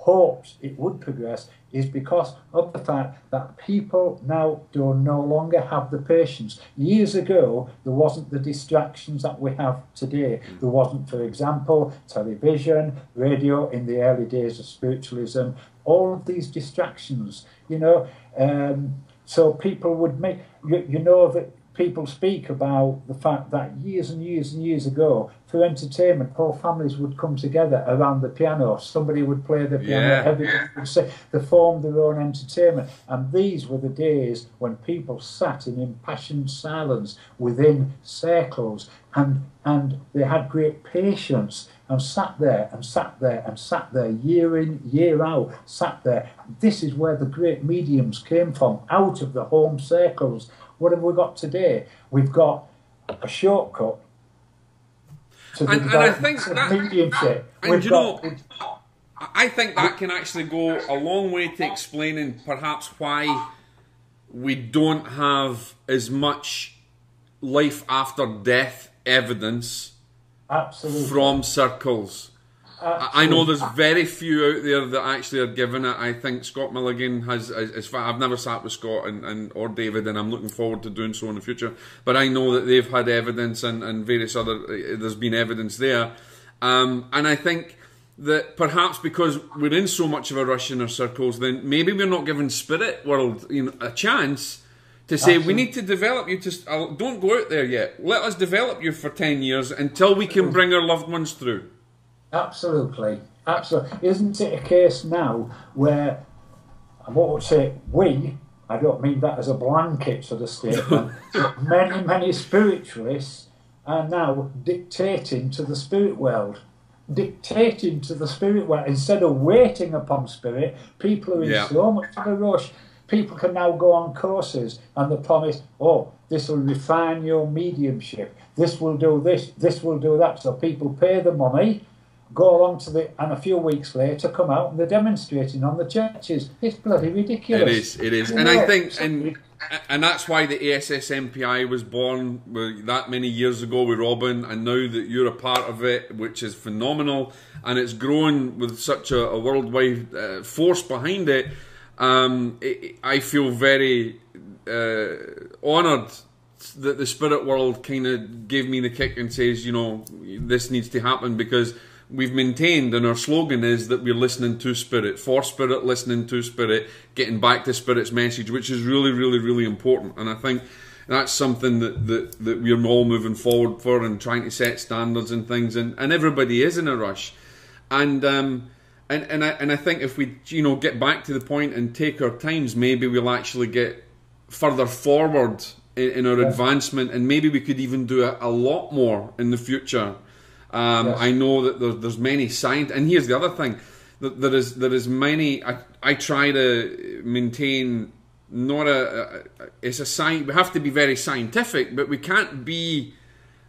hoped it would progress is because of the fact that people now do no longer have the patience. Years ago, there wasn't the distractions that we have today. There wasn't, for example, television, radio in the early days of spiritualism, all of these distractions, you know. Um, so people would make, you, you know, that people speak about the fact that years and years and years ago, for entertainment, whole families would come together around the piano. Somebody would play the piano, Yeah. everybody would sing. They formed their own entertainment. And these were the days when people sat in impassioned silence within circles and, and they had great patience and sat there and sat there and sat there year in, year out, sat there. This is where the great mediums came from, out of the home circles. What have we got today? We've got a shortcut to the And- and I think of that- mediumship. and We've you got, know- I think that can actually go a long way to explaining perhaps why we don't have as much life after death evidence absolutely. from circles. I I know there's very few out there that actually are given it. I think Scott Milligan has, as far, I've never sat with Scott and, and or David, and I'm looking forward to doing so in the future. But I know that they've had evidence and, and various other, uh, there's been evidence there. Um, and I think that perhaps because we're in so much of a rush in our circles, then maybe we're not giving spirit world you know, a chance to say Absolutely. we need to develop you to uh, don't go out there yet. Let us develop you for ten years until we can bring our loved ones through. Absolutely, absolutely. Isn't it a case now where I won't say we? I don't mean that as a blanket sort of statement. [laughs] many, many spiritualists are now dictating to the spirit world dictating to the spirit world instead of waiting upon spirit. People are in yeah. so much of a rush. People can now go on courses and the promise, oh, this will refine your mediumship. This will do this. This will do that. So people pay the money, go along to the, and a few weeks later come out and they're demonstrating on the churches. It's bloody ridiculous. It is. It is. You and know, I think, and and that's why the ASSMPI was born that many years ago with Robin, and now that you're a part of it, which is phenomenal, and it's grown with such a, a worldwide uh, force behind it. Um, it, I feel very uh, honoured that the spirit world kind of gave me the kick and says, you know, this needs to happen because we've maintained, and our slogan is that we're listening to Spirit, for Spirit, listening to Spirit, getting back to Spirit's message, which is really, really, really important. And I think that's something that, that, that we're all moving forward for and trying to set standards and things. And, and everybody is in a rush. And, um, and, and, I, and I think if we you know get back to the point and take our times, maybe we'll actually get further forward in, in our yeah. advancement, and maybe we could even do a, a lot more in the future um, yes. I know that there, there's many science, and here's the other thing: that there is there is many. I, I try to maintain not a, a it's a science. We have to be very scientific, but we can't be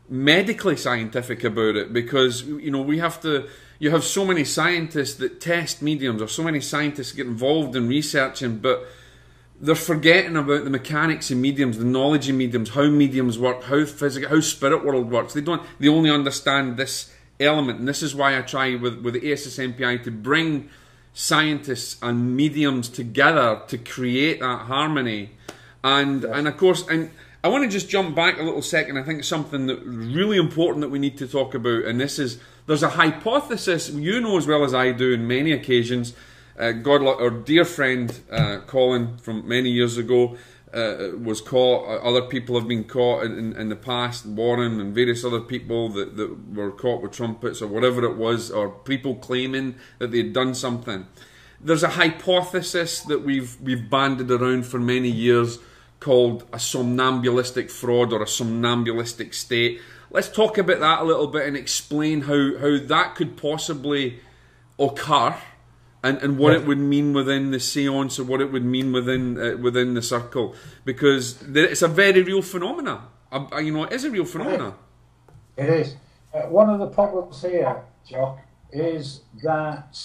medically scientific about it because you know we have to. You have so many scientists that test mediums, or so many scientists get involved in researching, but they're forgetting about the mechanics of mediums, the knowledge of mediums, how mediums work, how physical, how spirit world works. They don't. They only understand this element, and this is why I try with with the ASSMPI to bring scientists and mediums together to create that harmony. And yes. and of course, and I want to just jump back a little second. I think something that really important that we need to talk about, and this is there's a hypothesis you know as well as I do in many occasions uh, God, our dear friend uh, Colin from many years ago uh, was caught. Uh, other people have been caught in, in, the past, Warren and various other people that, that were caught with trumpets or whatever it was, or people claiming that they'd done something. There's a hypothesis that we've we've banded around for many years called a somnambulistic fraud or a somnambulistic state. Let's talk about that a little bit and explain how, how that could possibly occur and, and what it would mean within the seance or what it would mean within uh, within the circle because it's a very real phenomena. Uh, you know, it is a real phenomena. It is. Uh, one of the problems here, Jock, is that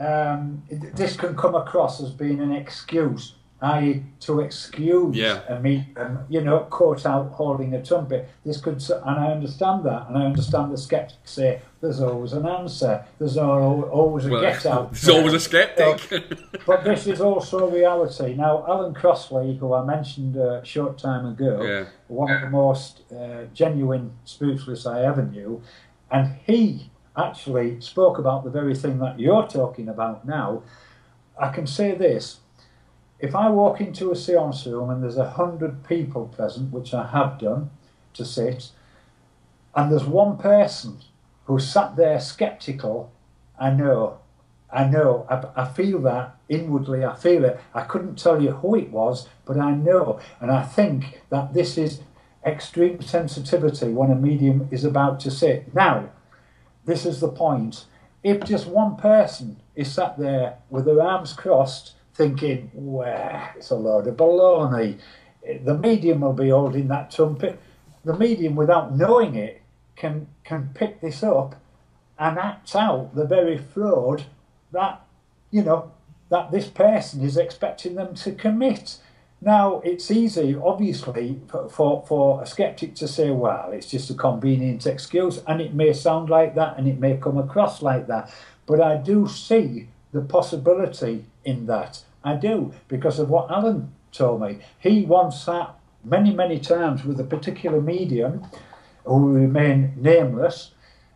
um, this can come across as being an excuse i.e., to excuse yeah. a meet, um, you know, caught out holding a trumpet. This could, and I understand that, and I understand the skeptics say there's always an answer, there's always a well, get out. [laughs] There's always a skeptic. but this is also reality. Now, Alan Crossley, who I mentioned a short time ago, yeah. one of the most uh, genuine spiritualists I ever knew, and he actually spoke about the very thing that you're talking about now. I can say this if I walk into a seance room and there's a hundred people present, which I have done to sit, and there's one person who sat there skeptical, I know, I know, I, I feel that inwardly, I feel it. I couldn't tell you who it was, but I know. And I think that this is extreme sensitivity when a medium is about to sit. Now, this is the point. If just one person is sat there with their arms crossed, thinking, well, it's a load of baloney. The medium will be holding that trumpet. The medium, without knowing it, can can pick this up and act out the very fraud that you know that this person is expecting them to commit. Now, it's easy, obviously, for, for a skeptic to say, well, it's just a convenient excuse, and it may sound like that and it may come across like that. But I do see the possibility in that. I do, because of what Alan told me. He once sat many, many times with a particular medium who remain nameless.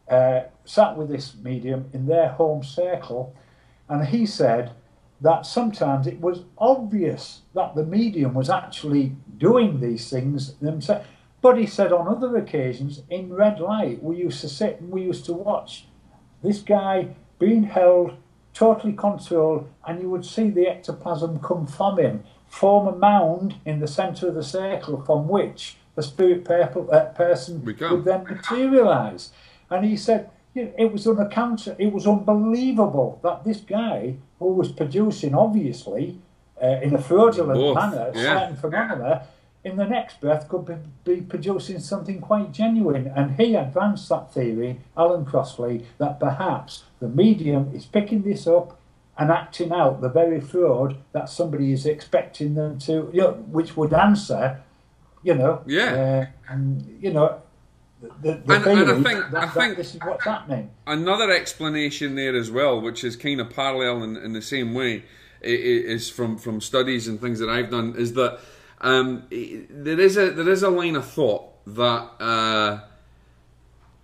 Uh, sat with this medium in their home circle, and he said that sometimes it was obvious that the medium was actually doing these things themselves. But he said on other occasions, in red light, we used to sit and we used to watch this guy being held totally controlled, and you would see the ectoplasm come from him, form a mound in the centre of the circle from which the spirit uh, person would then materialise. And he said, it was unaccountable, it was unbelievable that this guy, who was producing, obviously, uh, in a fraudulent manner, yeah. certain phenomena, in the next breath could be, be, producing something quite genuine. And he advanced that theory, Alan Crossley, that perhaps the medium is picking this up and acting out the very fraud that somebody is expecting them to, you know, which would answer, you know, yeah, uh, and you know, the, the and, and, I think that, I think this is what's happening. Another explanation there as well, which is kind of parallel in, in the same way, is from from studies and things that I've done, is that um, there is a there is a line of thought that. Uh,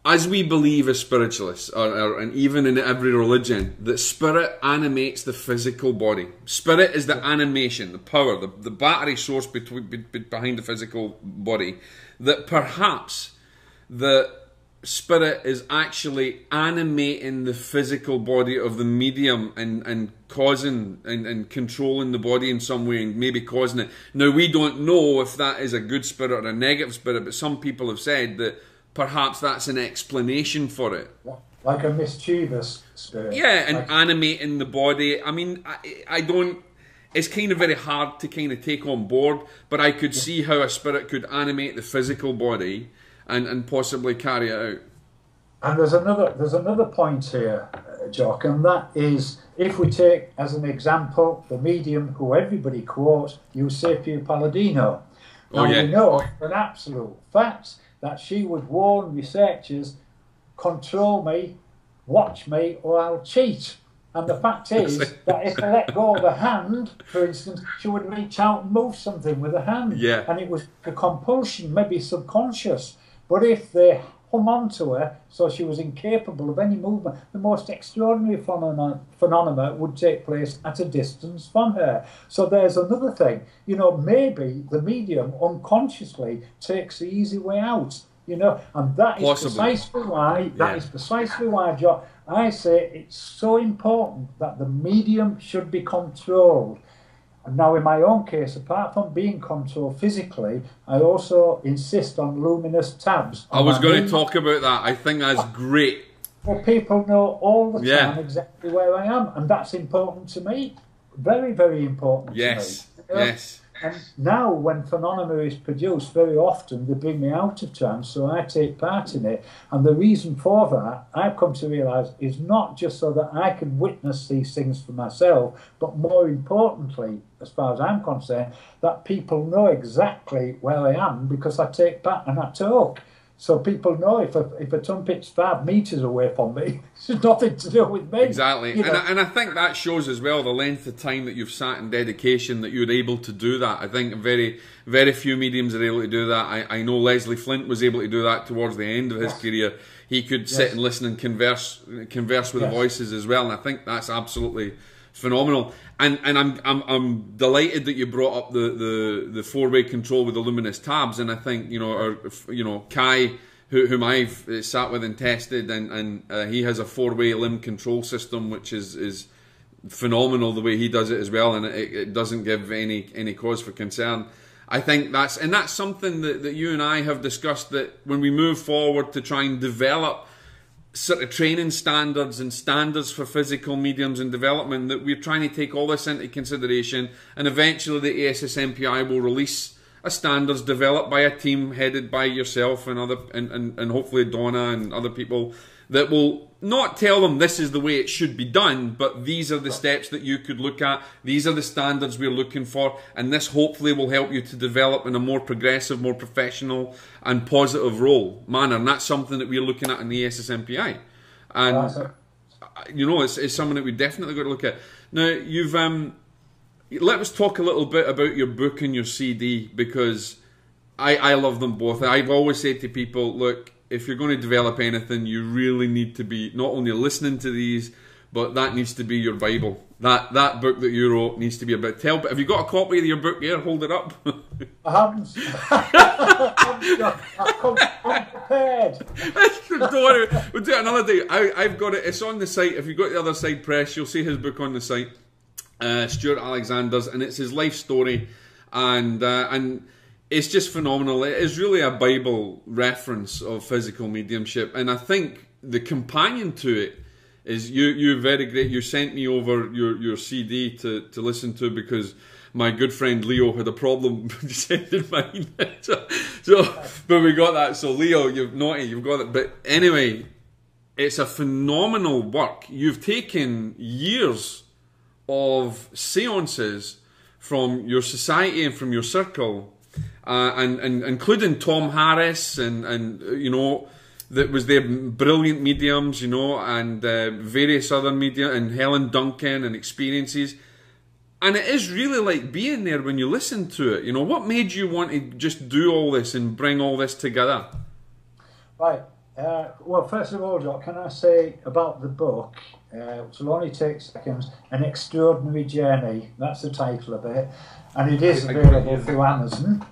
as we believe as spiritualists, or, or, and even in every religion, that spirit animates the physical body. Spirit is the animation, the power, the, the battery source between, be, behind the physical body. That perhaps the spirit is actually animating the physical body of the medium and, and causing and, and controlling the body in some way and maybe causing it. Now, we don't know if that is a good spirit or a negative spirit, but some people have said that perhaps that's an explanation for it. Like a mischievous spirit. Yeah, and like... animating the body. I mean, I, I don't. It's kind of very hard to kind of take on board, but I could see how a spirit could animate the physical body and, and possibly carry it out. And there's another there's another point here, uh, Jock, and that is if we take as an example the medium who everybody quotes, Eusapia Palladino. Oh, now oh, yeah. we know for an absolute fact that she would warn researchers, control me, watch me, or I'll cheat. And the fact [laughs] is that if they let go of a hand, for instance, she would reach out and move something with a hand. Yeah. And it was a compulsion, maybe subconscious. But if they hung on to her so she was incapable of any movement, the most extraordinary phenomena, phenomena would take place at a distance from her. So there's another thing. You know, maybe the medium unconsciously takes the easy way out. You know, and that is Possibly. precisely why that yeah. is precisely why, John, I say it's so important that the medium should be controlled and now, in my own case, apart from being controlled physically, I also insist on luminous tabs. I was going to talk about that. I think that's great. Well, people know all the time yeah. exactly where I am, and that's important to me. Very, very important yes. to me. You know? Yes. And now, when phenomena is produced, very often they bring me out of trance, so I take part in it. And the reason for that, I've come to realise, is not just so that I can witness these things for myself, but more importantly, as far as I'm concerned, that people know exactly where I am because I take part and I talk. So people know if a, if a trumpet's five metres away from me, [laughs] it's nothing to do with me. Exactly. You know? and, I, and I think that shows as well the length of time that you've sat in dedication that you're able to do that. I think very, very few mediums are able to do that. I, I know Leslie Flint was able to do that towards the end of his yes. career. He could yes. sit and listen and converse converse with yes. the voices as well. And I think that's absolutely phenomenal. And and I'm I'm I'm delighted that you brought up the the, the four way control with the luminous tabs. And I think you know you know Kai. whom I've uh, sat with and tested, and, and uh, he has a four-way limb control system, which is, is phenomenal the way he does it as well, and it, it doesn't give any any cause for concern. I think that's and that's something that, that you and I have discussed that when we move forward to try and develop sort of training standards and standards for physical mediums and development that we're trying to take all this into consideration and eventually the ASSMPI will release a standards developed by a team headed by yourself and other and, and, and hopefully Donna and other people that will not tell them this is the way it should be done, but these are the steps that you could look at. These are the standards we're looking for, and this hopefully will help you to develop in a more progressive, more professional, and positive role manner. And that's something that we're looking at in the ASSMPI. And you know, it's, it's something that we definitely got to look at. Now, you've um, let us talk a little bit about your book and your CD because I I love them both. I've always said to people, look if you're going to develop anything, you really need to be not only listening to these, but that needs to be your Bible. That that book that you wrote needs to be about. Tell, have you got a copy of your book here? Hold it up. [laughs] I haven't. [laughs] I've come prepared. [laughs] Don't worry, we'll do it another day. I, I've got it. It's on the site. If you go to the Otherside Press, you'll see his book on the site. Uh, Stewart Alexander's, and it's his life story, and uh, and it's just phenomenal. It is really a Bible reference of physical mediumship, and I think the companion to it is you. You're very great. You sent me over your, your CD to, to listen to because my good friend Leo had a problem [laughs] sending mine. [laughs] so, so, but we got that. So Leo, you've naughty, you've got it. But anyway, it's a phenomenal work. You've taken years of seances from your society and from your circle, uh, and, and including Tom Harris and and you know that was their brilliant mediums, you know, and uh, various other media and Helen Duncan and experiences. And it is really like being there when you listen to it. You know, what made you want to just do all this and bring all this together? Right. Uh, well, first of all, Jock, can I say about the book, uh, which will only take seconds, An Extraordinary Journey, that's the title of it, and it is available through Amazon.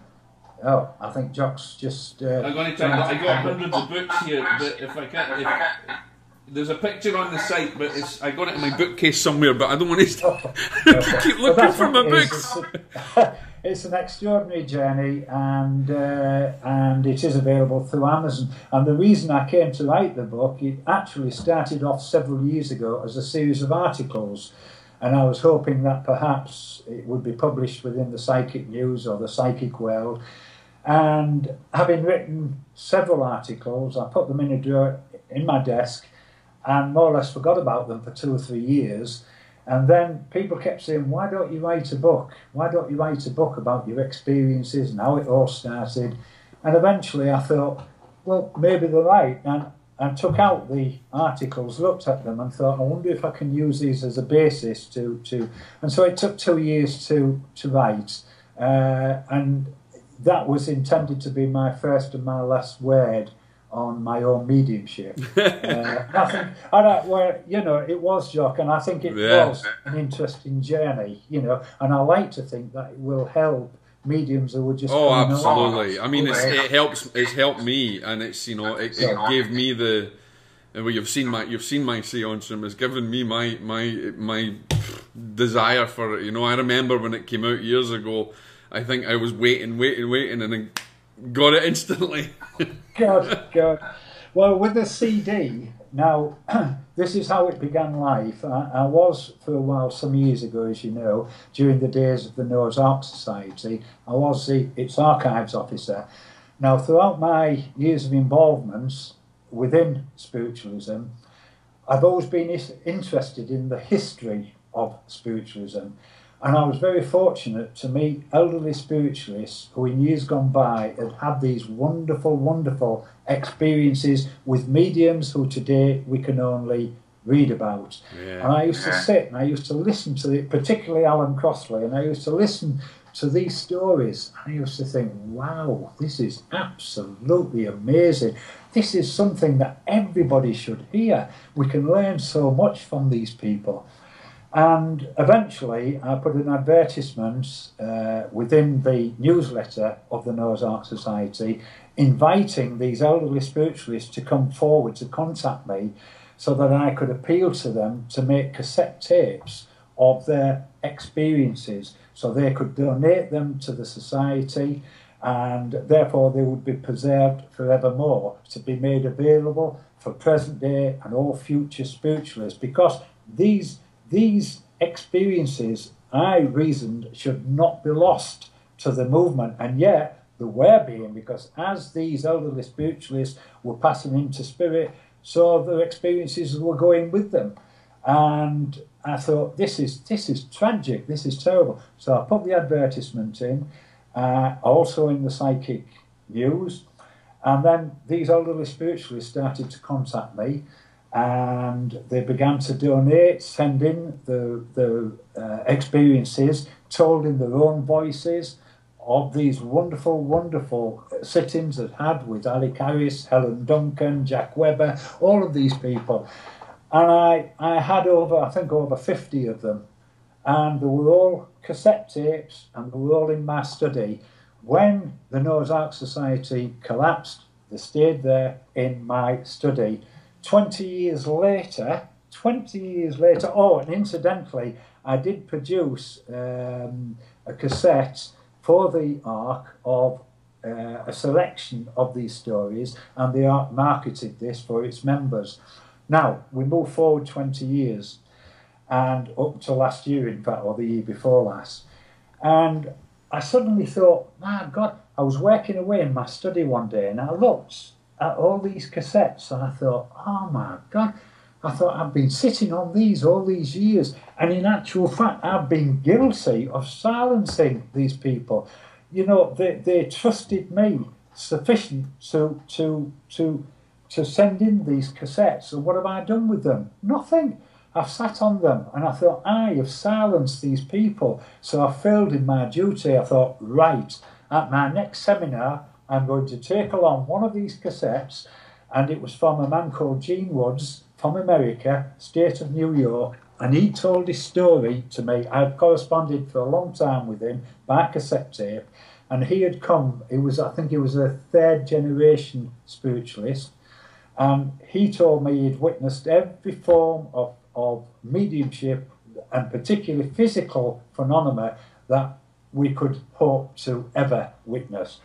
Oh, I think Jock's just. Uh, I'm going to tell you, I got hundreds of books here, but if I can't. If, there's a picture on the site, but it's I got it in my bookcase somewhere, but I don't want to [laughs] keep looking for my books. It's, [laughs] it's, an extraordinary journey, and uh, and it is available through Amazon. And the reason I came to write the book, it actually started off several years ago as a series of articles, and I was hoping that perhaps it would be published within the Psychic News or the Psychic World. And having written several articles, I put them in a drawer in my desk and more or less forgot about them for two or three years. And then people kept saying, Why don't you write a book? Why don't you write a book about your experiences and how it all started? And eventually I thought, Well, maybe they're right. And I took out the articles, looked at them, and thought, I wonder if I can use these as a basis to. to... And so it took two years to, to write. Uh, and that was intended to be my first and my last word on my own mediumship. [laughs] uh, I think, I well, you know, it was Jock, and I think it yeah. was an interesting journey, you know, and I like to think that it will help mediums who were just. Oh, absolutely. I mean, it helps. It's helped me, and it's you know, it, it gave me the. Well, you've seen my you've seen my seance room. It's given me my my my desire for it. You know, I remember when it came out years ago. I think I was waiting, waiting, waiting, and then got it instantly. [laughs] God, God. Well, with the CD, now [clears throat] this is how it began life. I, I, was for a while, some years ago, as you know, during the days of the Noah's Ark Society, I was the, its archives officer. Now, throughout my years of involvement within spiritualism, I've always been interested in the history of spiritualism. And I was very fortunate to meet elderly spiritualists who, in years gone by, had had these wonderful, wonderful experiences with mediums who today we can only read about. Yeah. And I used to sit and I used to listen to it, particularly Alan Crossley, and I used to listen to these stories. And I used to think, wow, this is absolutely amazing. This is something that everybody should hear. We can learn so much from these people. And eventually, I put an advertisement uh, within the newsletter of the Noah's Ark Society inviting these elderly spiritualists to come forward to contact me so that I could appeal to them to make cassette tapes of their experiences. So they could donate them to the society and therefore they would be preserved forevermore to be made available for present day and all future spiritualists. Because these these experiences, I reasoned, should not be lost to the movement, and yet they were being, because as these elderly spiritualists were passing into spirit, so their experiences were going with them. And I thought, this is this is tragic, this is terrible. So I put the advertisement in, uh, also in the psychic news, and then these elderly spiritualists started to contact me and they began to donate, send in the, the uh, experiences, told in their own voices of these wonderful, wonderful sittings I'd had with Alec Harris, Helen Duncan, Jack Webber, all of these people. And I, I had over, I think, over 50 of them. And they were all cassette tapes and they were all in my study. When the Noah's Ark Society collapsed, they stayed there in my study. 20 years later, 20 years later, oh, and incidentally, I did produce um, a cassette for the Ark of uh, a selection of these stories, and the Ark marketed this for its members. Now, we move forward 20 years, and up to last year, in fact, or the year before last. And I suddenly thought, my God, I was working away in my study one day and I looked at all these cassettes and I thought, oh my God, I thought I've been sitting on these all these years. And in actual fact, I've been guilty of silencing these people. You know, they, they trusted me sufficient to, to, to, to send in these cassettes. And what have I done with them? Nothing. I've sat on them and I thought, I have silenced these people. So I failed in my duty. I thought, right, at my next seminar, I'm going to take along one of these cassettes. And it was from a man called Gene Woods from America, state of New York. And he told his story to me. I'd corresponded for a long time with him by cassette tape. And he had come, he was, I think he was a third generation spiritualist. And he told me he'd witnessed every form of of mediumship and particularly physical phenomena that we could hope to ever witness.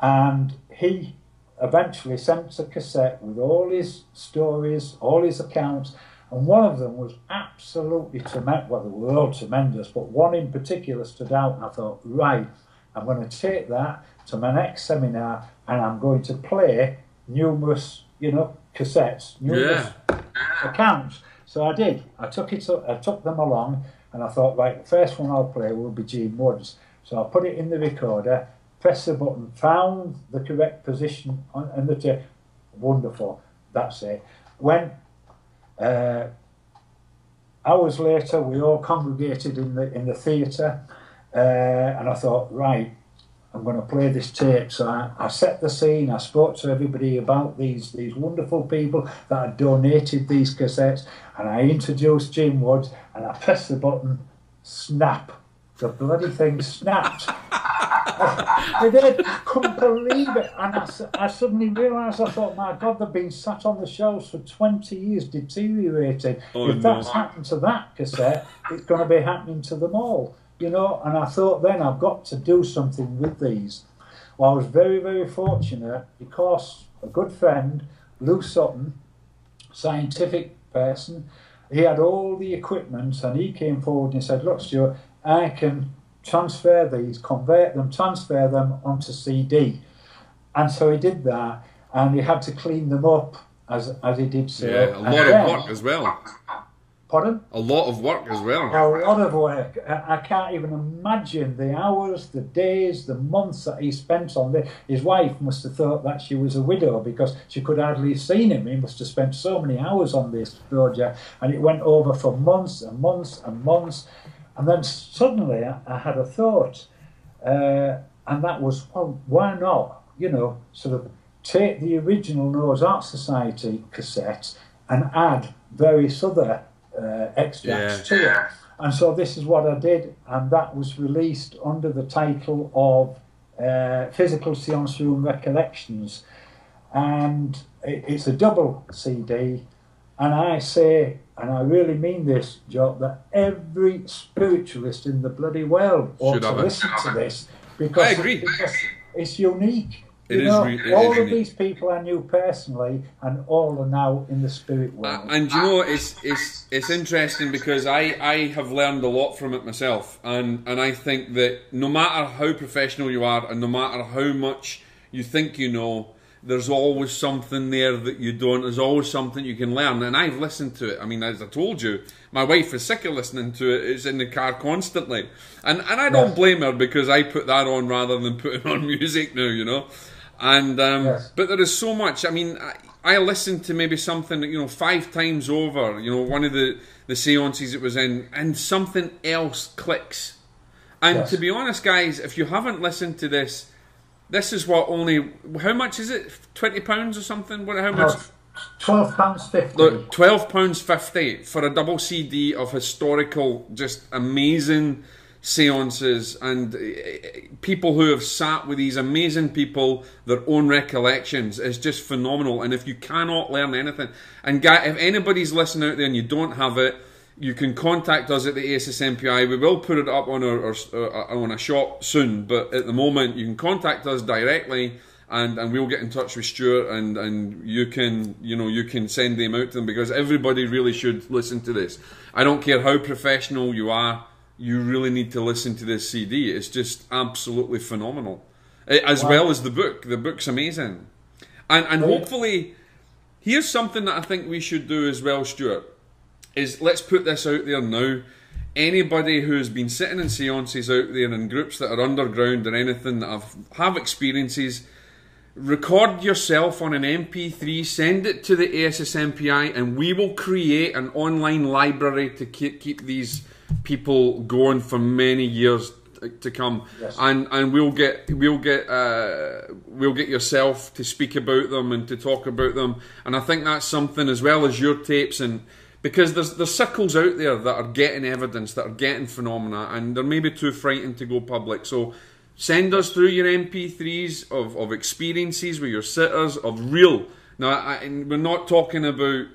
And he eventually sent a cassette with all his stories, all his accounts, and one of them was absolutely tremendous. Well, they were all tremendous, but one in particular stood out, and I thought, right, I'm going to take that to my next seminar, and I'm going to play numerous, you know, cassettes, numerous yeah. Ah. accounts. So I did. I took it. I took them along, and I thought, right, the first one I'll play will be Gene Woods. So I put it in the recorder, pressed the button, found the correct position on, the tape. Wonderful. That's it. When uh, hours later, we all congregated in the in the theatre, uh, and I thought, right, I'm going to play this tape. So I, I, set the scene. I spoke to everybody about these these wonderful people that had donated these cassettes, and I introduced Jim Woods, and I pressed the button, snap. The bloody thing snapped. I did. Couldn't believe it. And I, I suddenly realised, I thought, my God, they've been sat on the shelves for 20 years, deteriorating. Oh, if no. that's happened to that cassette, it's going to be happening to them all you know, and I thought then I've got to do something with these. Well, I was very, very fortunate because a good friend, Lou Sutton, scientific person, he had all the equipment and he came forward and he said, Look, Stewart, I can transfer these, convert them, transfer them onto CD. And so he did that and he had to clean them up as, as he did so. Yeah, a lot of work as well. Pardon? A lot of work as well. A lot of work. I can't even imagine the hours, the days, the months that he spent on this. His wife must have thought that she was a widow because she could hardly have seen him. He must have spent so many hours on this project. And it went over for months and months and months. And then suddenly I, had a thought. Uh, and that was, well, why not? You know, sort of take the original Noah's Ark Society cassette and add various other uh, extracts yeah. to it. And so this is what I did, and that was released under the title of uh, Physical Seance Room Recollections. And it's a double CD, and I say, and I really mean this, Joe, that every spiritualist in the bloody world ought to listen to this because I agree. It's, it's unique. It you know, re- all of these people I knew personally, and all are now in the spirit world. Uh, and you know, it's it's it's interesting because I, I have learned a lot from it myself, and and I think that no matter how professional you are, and no matter how much you think you know, there's always something there that you don't. There's always something you can learn, and I've listened to it. I mean, as I told you, my wife is sick of listening to it. It's in the car constantly, and and I don't blame her because I put that on rather than putting on [laughs] music now. You know. And um, yes. but there is so much. I mean, I, I listened to maybe something you know five times over. You know, one of the the seances it was in, and something else clicks, And Yes. to be honest, guys, if you haven't listened to this, this is what only how much is it? Twenty pounds or something? What? How much? Twelve pounds fifty. Look, twelve pounds fifty for a double CD of historical, just amazing seances and uh, people who have sat with these amazing people, their own recollections is just phenomenal. And if you cannot learn anything, and guy, if anybody's listening out there and you don't have it, you can contact us at the ASSMPI. We will put it up on our, our uh, on a shop soon, but at the moment you can contact us directly and and we'll get in touch with Stewart and and you can you know you can send them out to them because everybody really should listen to this. I don't care how professional you are, you really need to listen to this CD. It's just absolutely phenomenal, as Wow. well as the book. The book's amazing, and and hopefully, here's something that I think we should do as well, Stewart. Is let's put this out there now. Anybody who's been sitting in seances out there in groups that are underground or anything that have have experiences, record yourself on an MP3, send it to the ASSMPI, and we will create an online library to keep, keep these people going for many years to come. Yes. And and we'll get we'll get uh, we'll get yourself to speak about them and to talk about them. And I think that's something as well as your tapes and. Because there's there's circles out there that are getting evidence, that are getting phenomena, and they're maybe too frightened to go public. So Send us through your MP3s of, of experiences with your sitters, of real. Now, I, we're not talking about,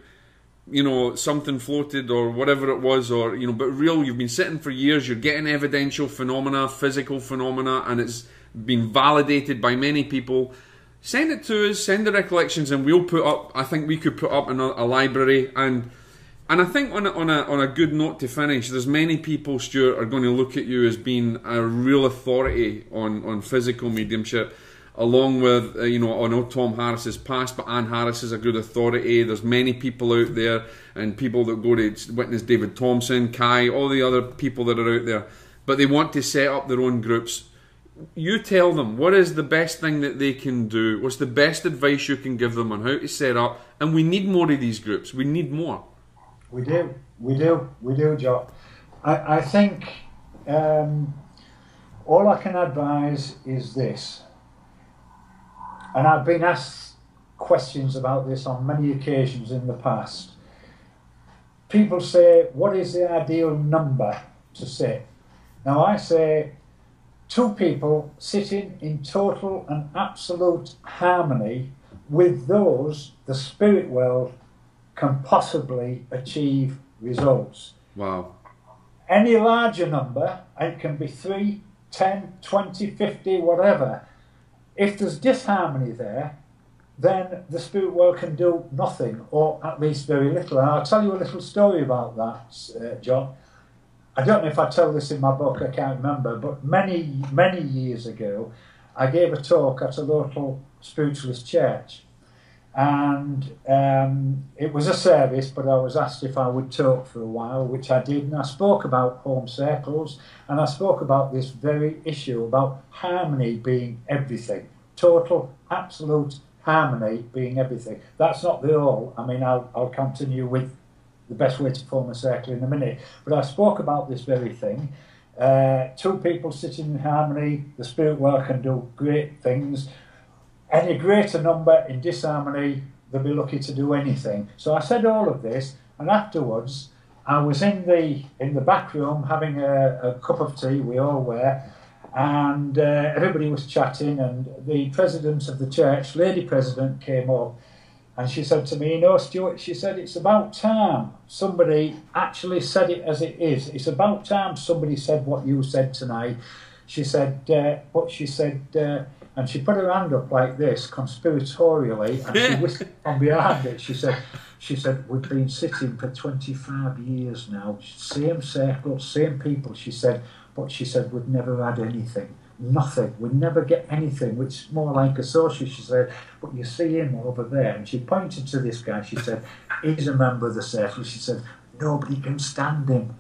you know, something floated or whatever it was, or, you know, but real. You've been sitting for years, you're getting evidential phenomena, physical phenomena, and it's been validated by many people. Send it to us, send the recollections, and we'll put up, I think we could put up in a, a library and and I think on a, on a on a good note to finish, there's many people, Stewart, are going to look at you as being a real authority on, on physical mediumship, along with uh, you know I know Tom Harris is passed, but Anne Harris is a good authority. There's many people out there, and people that go to witness David Thompson, Kai, all the other people that are out there, but they want to set up their own groups. You tell them what is the best thing that they can do. What's the best advice you can give them on how to set up? And we need more of these groups. We need more. We do, we do, we do, Joe. I, I think um, all I can advise is this, and I've been asked questions about this on many occasions in the past. People say, What is the ideal number to sit? Now, I say two people sitting in total and absolute harmony with those the spirit world can possibly achieve results. Wow. Any larger number, it can be 3, 10, 20, 50, whatever, if there's disharmony there, then the spirit world can do nothing, or at least very little. And I'll tell you a little story about that, uh, John. I don't know if I tell this in my book, I can't remember, but many, many years ago, I gave a talk at a local spiritualist church. And um, it was a service, but I was asked if I would talk for a while, which I did. And I spoke about home circles, and I spoke about this very issue about harmony being everything total, absolute harmony being everything. That's not the all. I mean, I'll, I'll continue with the best way to form a circle in a minute. But I spoke about this very thing. Uh, two people sitting in harmony, the spirit world can do great things. Any greater number in disharmony, they'll be lucky to do anything. So I said all of this, and afterwards, I was in the in the back room having a, a cup of tea. We all were, and uh, everybody was chatting. And the president of the church, lady president, came up, and she said to me, "You know, Stewart," she said, "it's about time somebody actually said it as it is. It's about time somebody said what you said tonight." She said, uh, "But she said." Uh, and she put her hand up like this, conspiratorially, and she whispered [laughs] from behind it. She said, "She said we've been sitting for 25 years now, same circle, same people." She said, "But she said we've never had anything, nothing. We never get anything, which is more like a social." She said, "But you see him over there," and she pointed to this guy. She said, "He's a member of the circle." She said, "Nobody can stand him."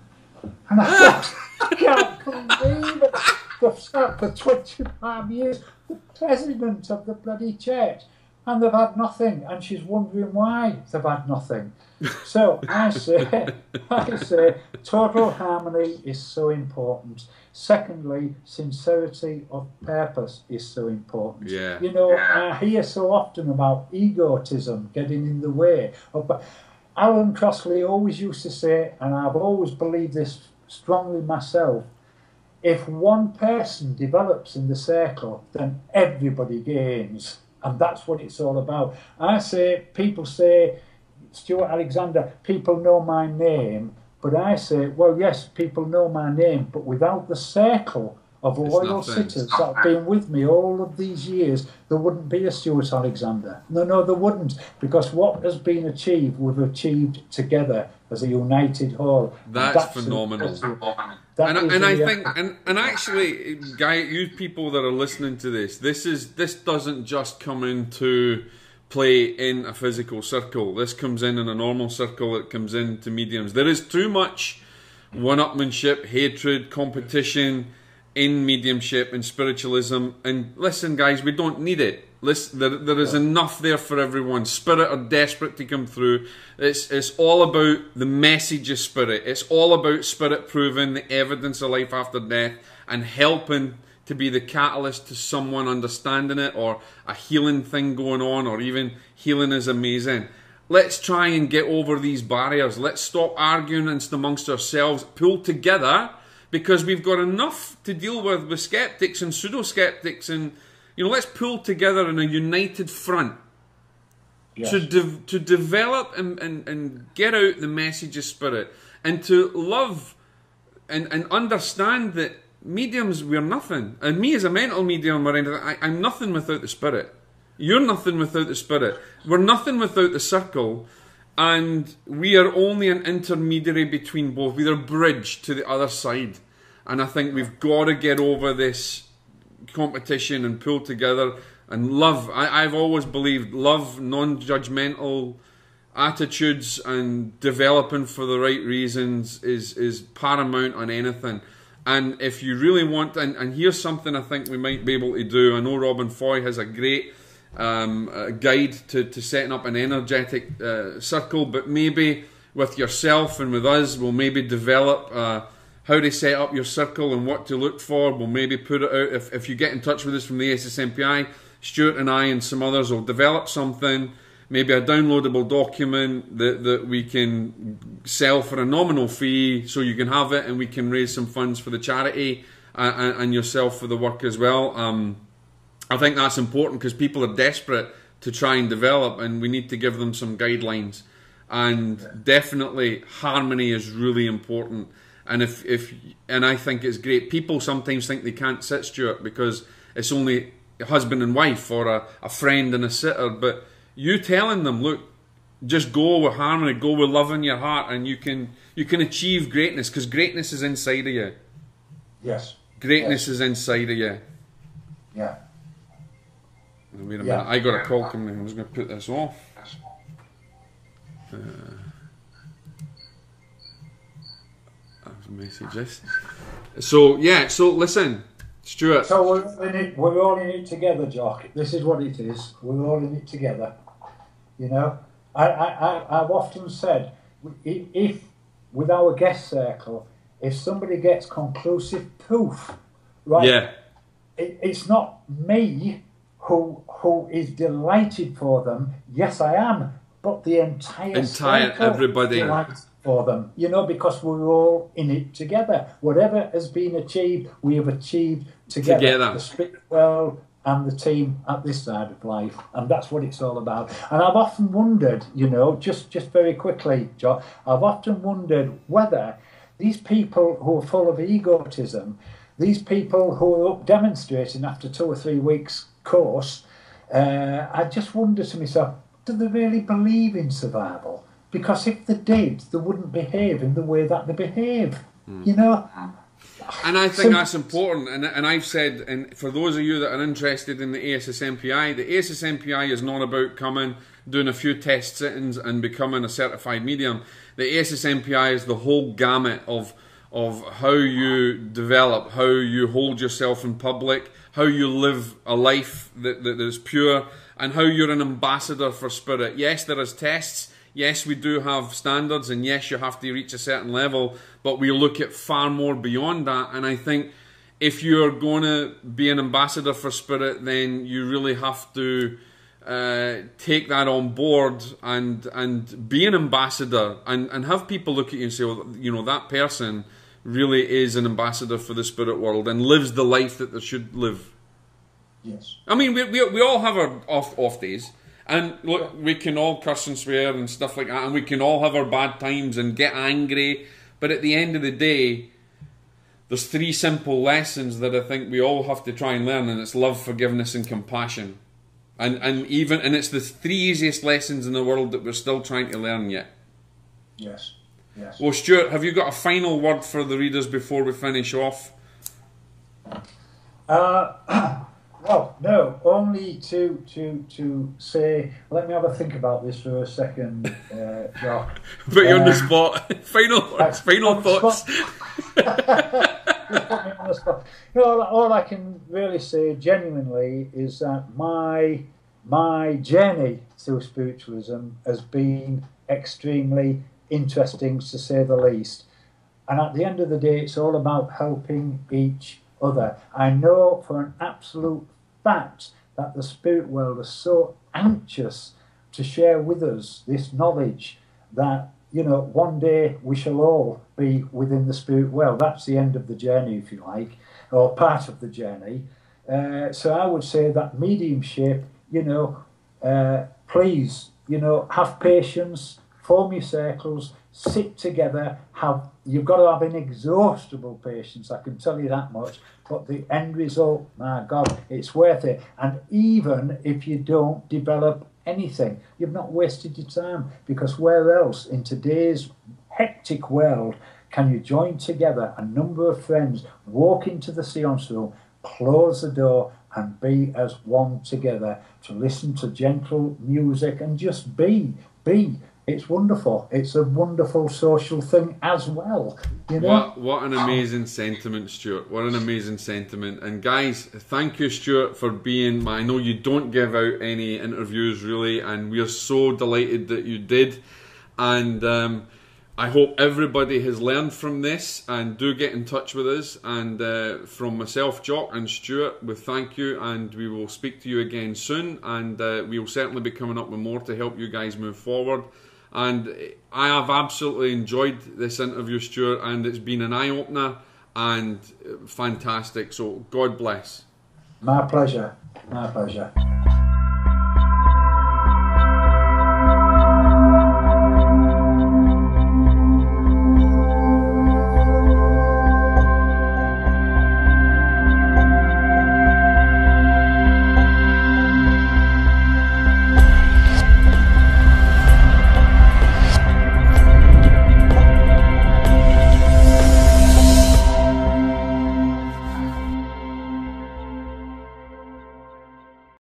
And I [laughs] thought, I can't believe it. They've sat for 25 years. The president of the bloody church and they've had nothing, and she's wondering why they've had nothing. [laughs] So I say, I say, total harmony is so important. Secondly, sincerity of purpose is so important. Yeah. You know, I hear so often about egotism getting in the way. Of, Alan Crossley always used to say, and I've always believed this strongly myself, if one person develops in the circle, then everybody gains. And that's what it's all about. I say, people say, Stewart Alexander, people know my name, but I say, well, yes, people know my name, but without the circle of loyal sitters that have been with me all of these years, there wouldn't be a Stewart Alexander. No, no, there wouldn't, because what has been achieved, we've achieved together as a united whole. That's, that's phenomenal. That and, and I uh, think, and, and actually, guy, you people that are listening to this, this is this doesn't just come into play in a physical circle. This comes in in a normal circle. It comes into mediums. There is too much one-upmanship, hatred, competition in mediumship and spiritualism. And listen, guys, we don't need it. Listen, there, there is enough there for everyone. Spirit are desperate to come through. It's, it's all about the message of spirit. It's all about spirit proving the evidence of life after death and helping to be the catalyst to someone understanding it or a healing thing going on or even healing is amazing. Let's try and get over these barriers. Let's stop arguing amongst ourselves, pull together because we've got enough to deal with with skeptics and pseudo skeptics and you know let's pull together in a united front yes. to de- to develop and, and, and get out the message of spirit and to love and, and understand that mediums, we're nothing. And me as a mental medium or anything, I, I'm nothing without the spirit. You're nothing without the spirit. We're nothing without the circle. And we are only an intermediary between both. We're a bridge to the other side. And I think we've got to get over this competition and pull together and love. I, I've always believed love, non judgmental attitudes and developing for the right reasons is, is paramount on anything. And if you really want, and, and here's something I think we might be able to do. I know Robin Foy has a great um, uh, guide to, to setting up an energetic uh, circle, but maybe with yourself and with us, we'll maybe develop uh, how to set up your circle and what to look for. We'll maybe put it out. If, if you get in touch with us from the SSMPI, Stewart and I and some others will develop something maybe a downloadable document that, that we can sell for a nominal fee so you can have it and we can raise some funds for the charity and, uh, and yourself for the work as well. Um, I think that's important because people are desperate to try and develop and we need to give them some guidelines. And definitely harmony is really important. And if, if and I think it's great. People sometimes think they can't sit Stewart because it's only a husband and wife or a, a friend and a sitter, but you telling them, look, just go with harmony, go with love in your heart, and you can you can achieve greatness because greatness is inside of you. Yes. Greatness yes. is inside of you. Yeah. Wait a yeah. minute, I got a call coming. I'm just going to put this off. Uh, messages. So yeah, so listen, Stewart. So we're, in it, we're all in it together, Jock. This is what it is. We're all in it together. You know, I, I, I've often said, if with our guest circle, if somebody gets conclusive proof, right? Yeah. It, it's not me who who is delighted for them. Yes, I am, but the entire entire everybody for them. You know, because we're all in it together. Whatever has been achieved, we have achieved together. Together. The spirit world and the team at this side of life, and that's what it's all about. And I've often wondered, you know, just just very quickly, John, I've often wondered whether these people who are full of egotism, these people who are up demonstrating after two or three weeks course, uh, I just wonder to myself, do they really believe in survival? Because if they did, they wouldn't behave in the way that they behave. Mm. You know, and I think so, that's important. And, and I've said, and for those of you that are interested in the ASSMPI, the ASSMPI is not about coming, doing a few test sittings, and becoming a certified medium. The ASSMPI is the whole gamut of of how you develop, how you hold yourself in public, how you live a life that, that is pure, and how you're an ambassador for Spirit. Yes, there is tests. Yes, we do have standards, and yes, you have to reach a certain level, but we look at far more beyond that. And I think if you're going to be an ambassador for Spirit, then you really have to uh, take that on board and and be an ambassador and, and have people look at you and say, well, you know, that person really is an ambassador for the spirit world and lives the life that they should live. Yes. I mean, we, we, we all have our off off days. And look, we can all curse and swear and stuff like that, and we can all have our bad times and get angry. But at the end of the day, there's three simple lessons that I think we all have to try and learn, and it's love, forgiveness, and compassion. And and even and it's the three easiest lessons in the world that we're still trying to learn yet. Yes. Yes. Well, Stewart, have you got a final word for the readers before we finish off? Uh, [clears throat] well, no, only to to to say. Let me have a think about this for a second, uh, [laughs] Jock. Put you on the spot. [laughs] final [laughs] words, final thoughts. no, all, all I can really say genuinely is that my my journey through spiritualism has been extremely interesting to say the least. And at the end of the day, it's all about helping each other. I know for an absolute fact that the spirit world is so anxious to share with us this knowledge that you know, one day we shall all be within the spirit world. That's the end of the journey, if you like, or part of the journey. Uh, so I would say that mediumship, you know, uh, please, you know, have patience, form your circles, sit together, have you've got to have inexhaustible patience, I can tell you that much. But the end result, my God, it's worth it. And even if you don't develop anything. You've not wasted your time because where else in today's hectic world can you join together a number of friends, walk into the seance room, close the door, and be as one together to listen to gentle music and just be, be it's wonderful. It's a wonderful social thing as well. You know? What what an amazing sentiment, Stewart. What an amazing sentiment. And guys, thank you, Stewart, for being. My, I know you don't give out any interviews really, and we are so delighted that you did. And um, I hope everybody has learned from this and do get in touch with us. And uh, from myself, Jock, and Stewart, we thank you, and we will speak to you again soon. And uh, we will certainly be coming up with more to help you guys move forward. And I have absolutely enjoyed this interview, Stewart, and it's been an eye opener and fantastic. So, God bless. My pleasure. My pleasure.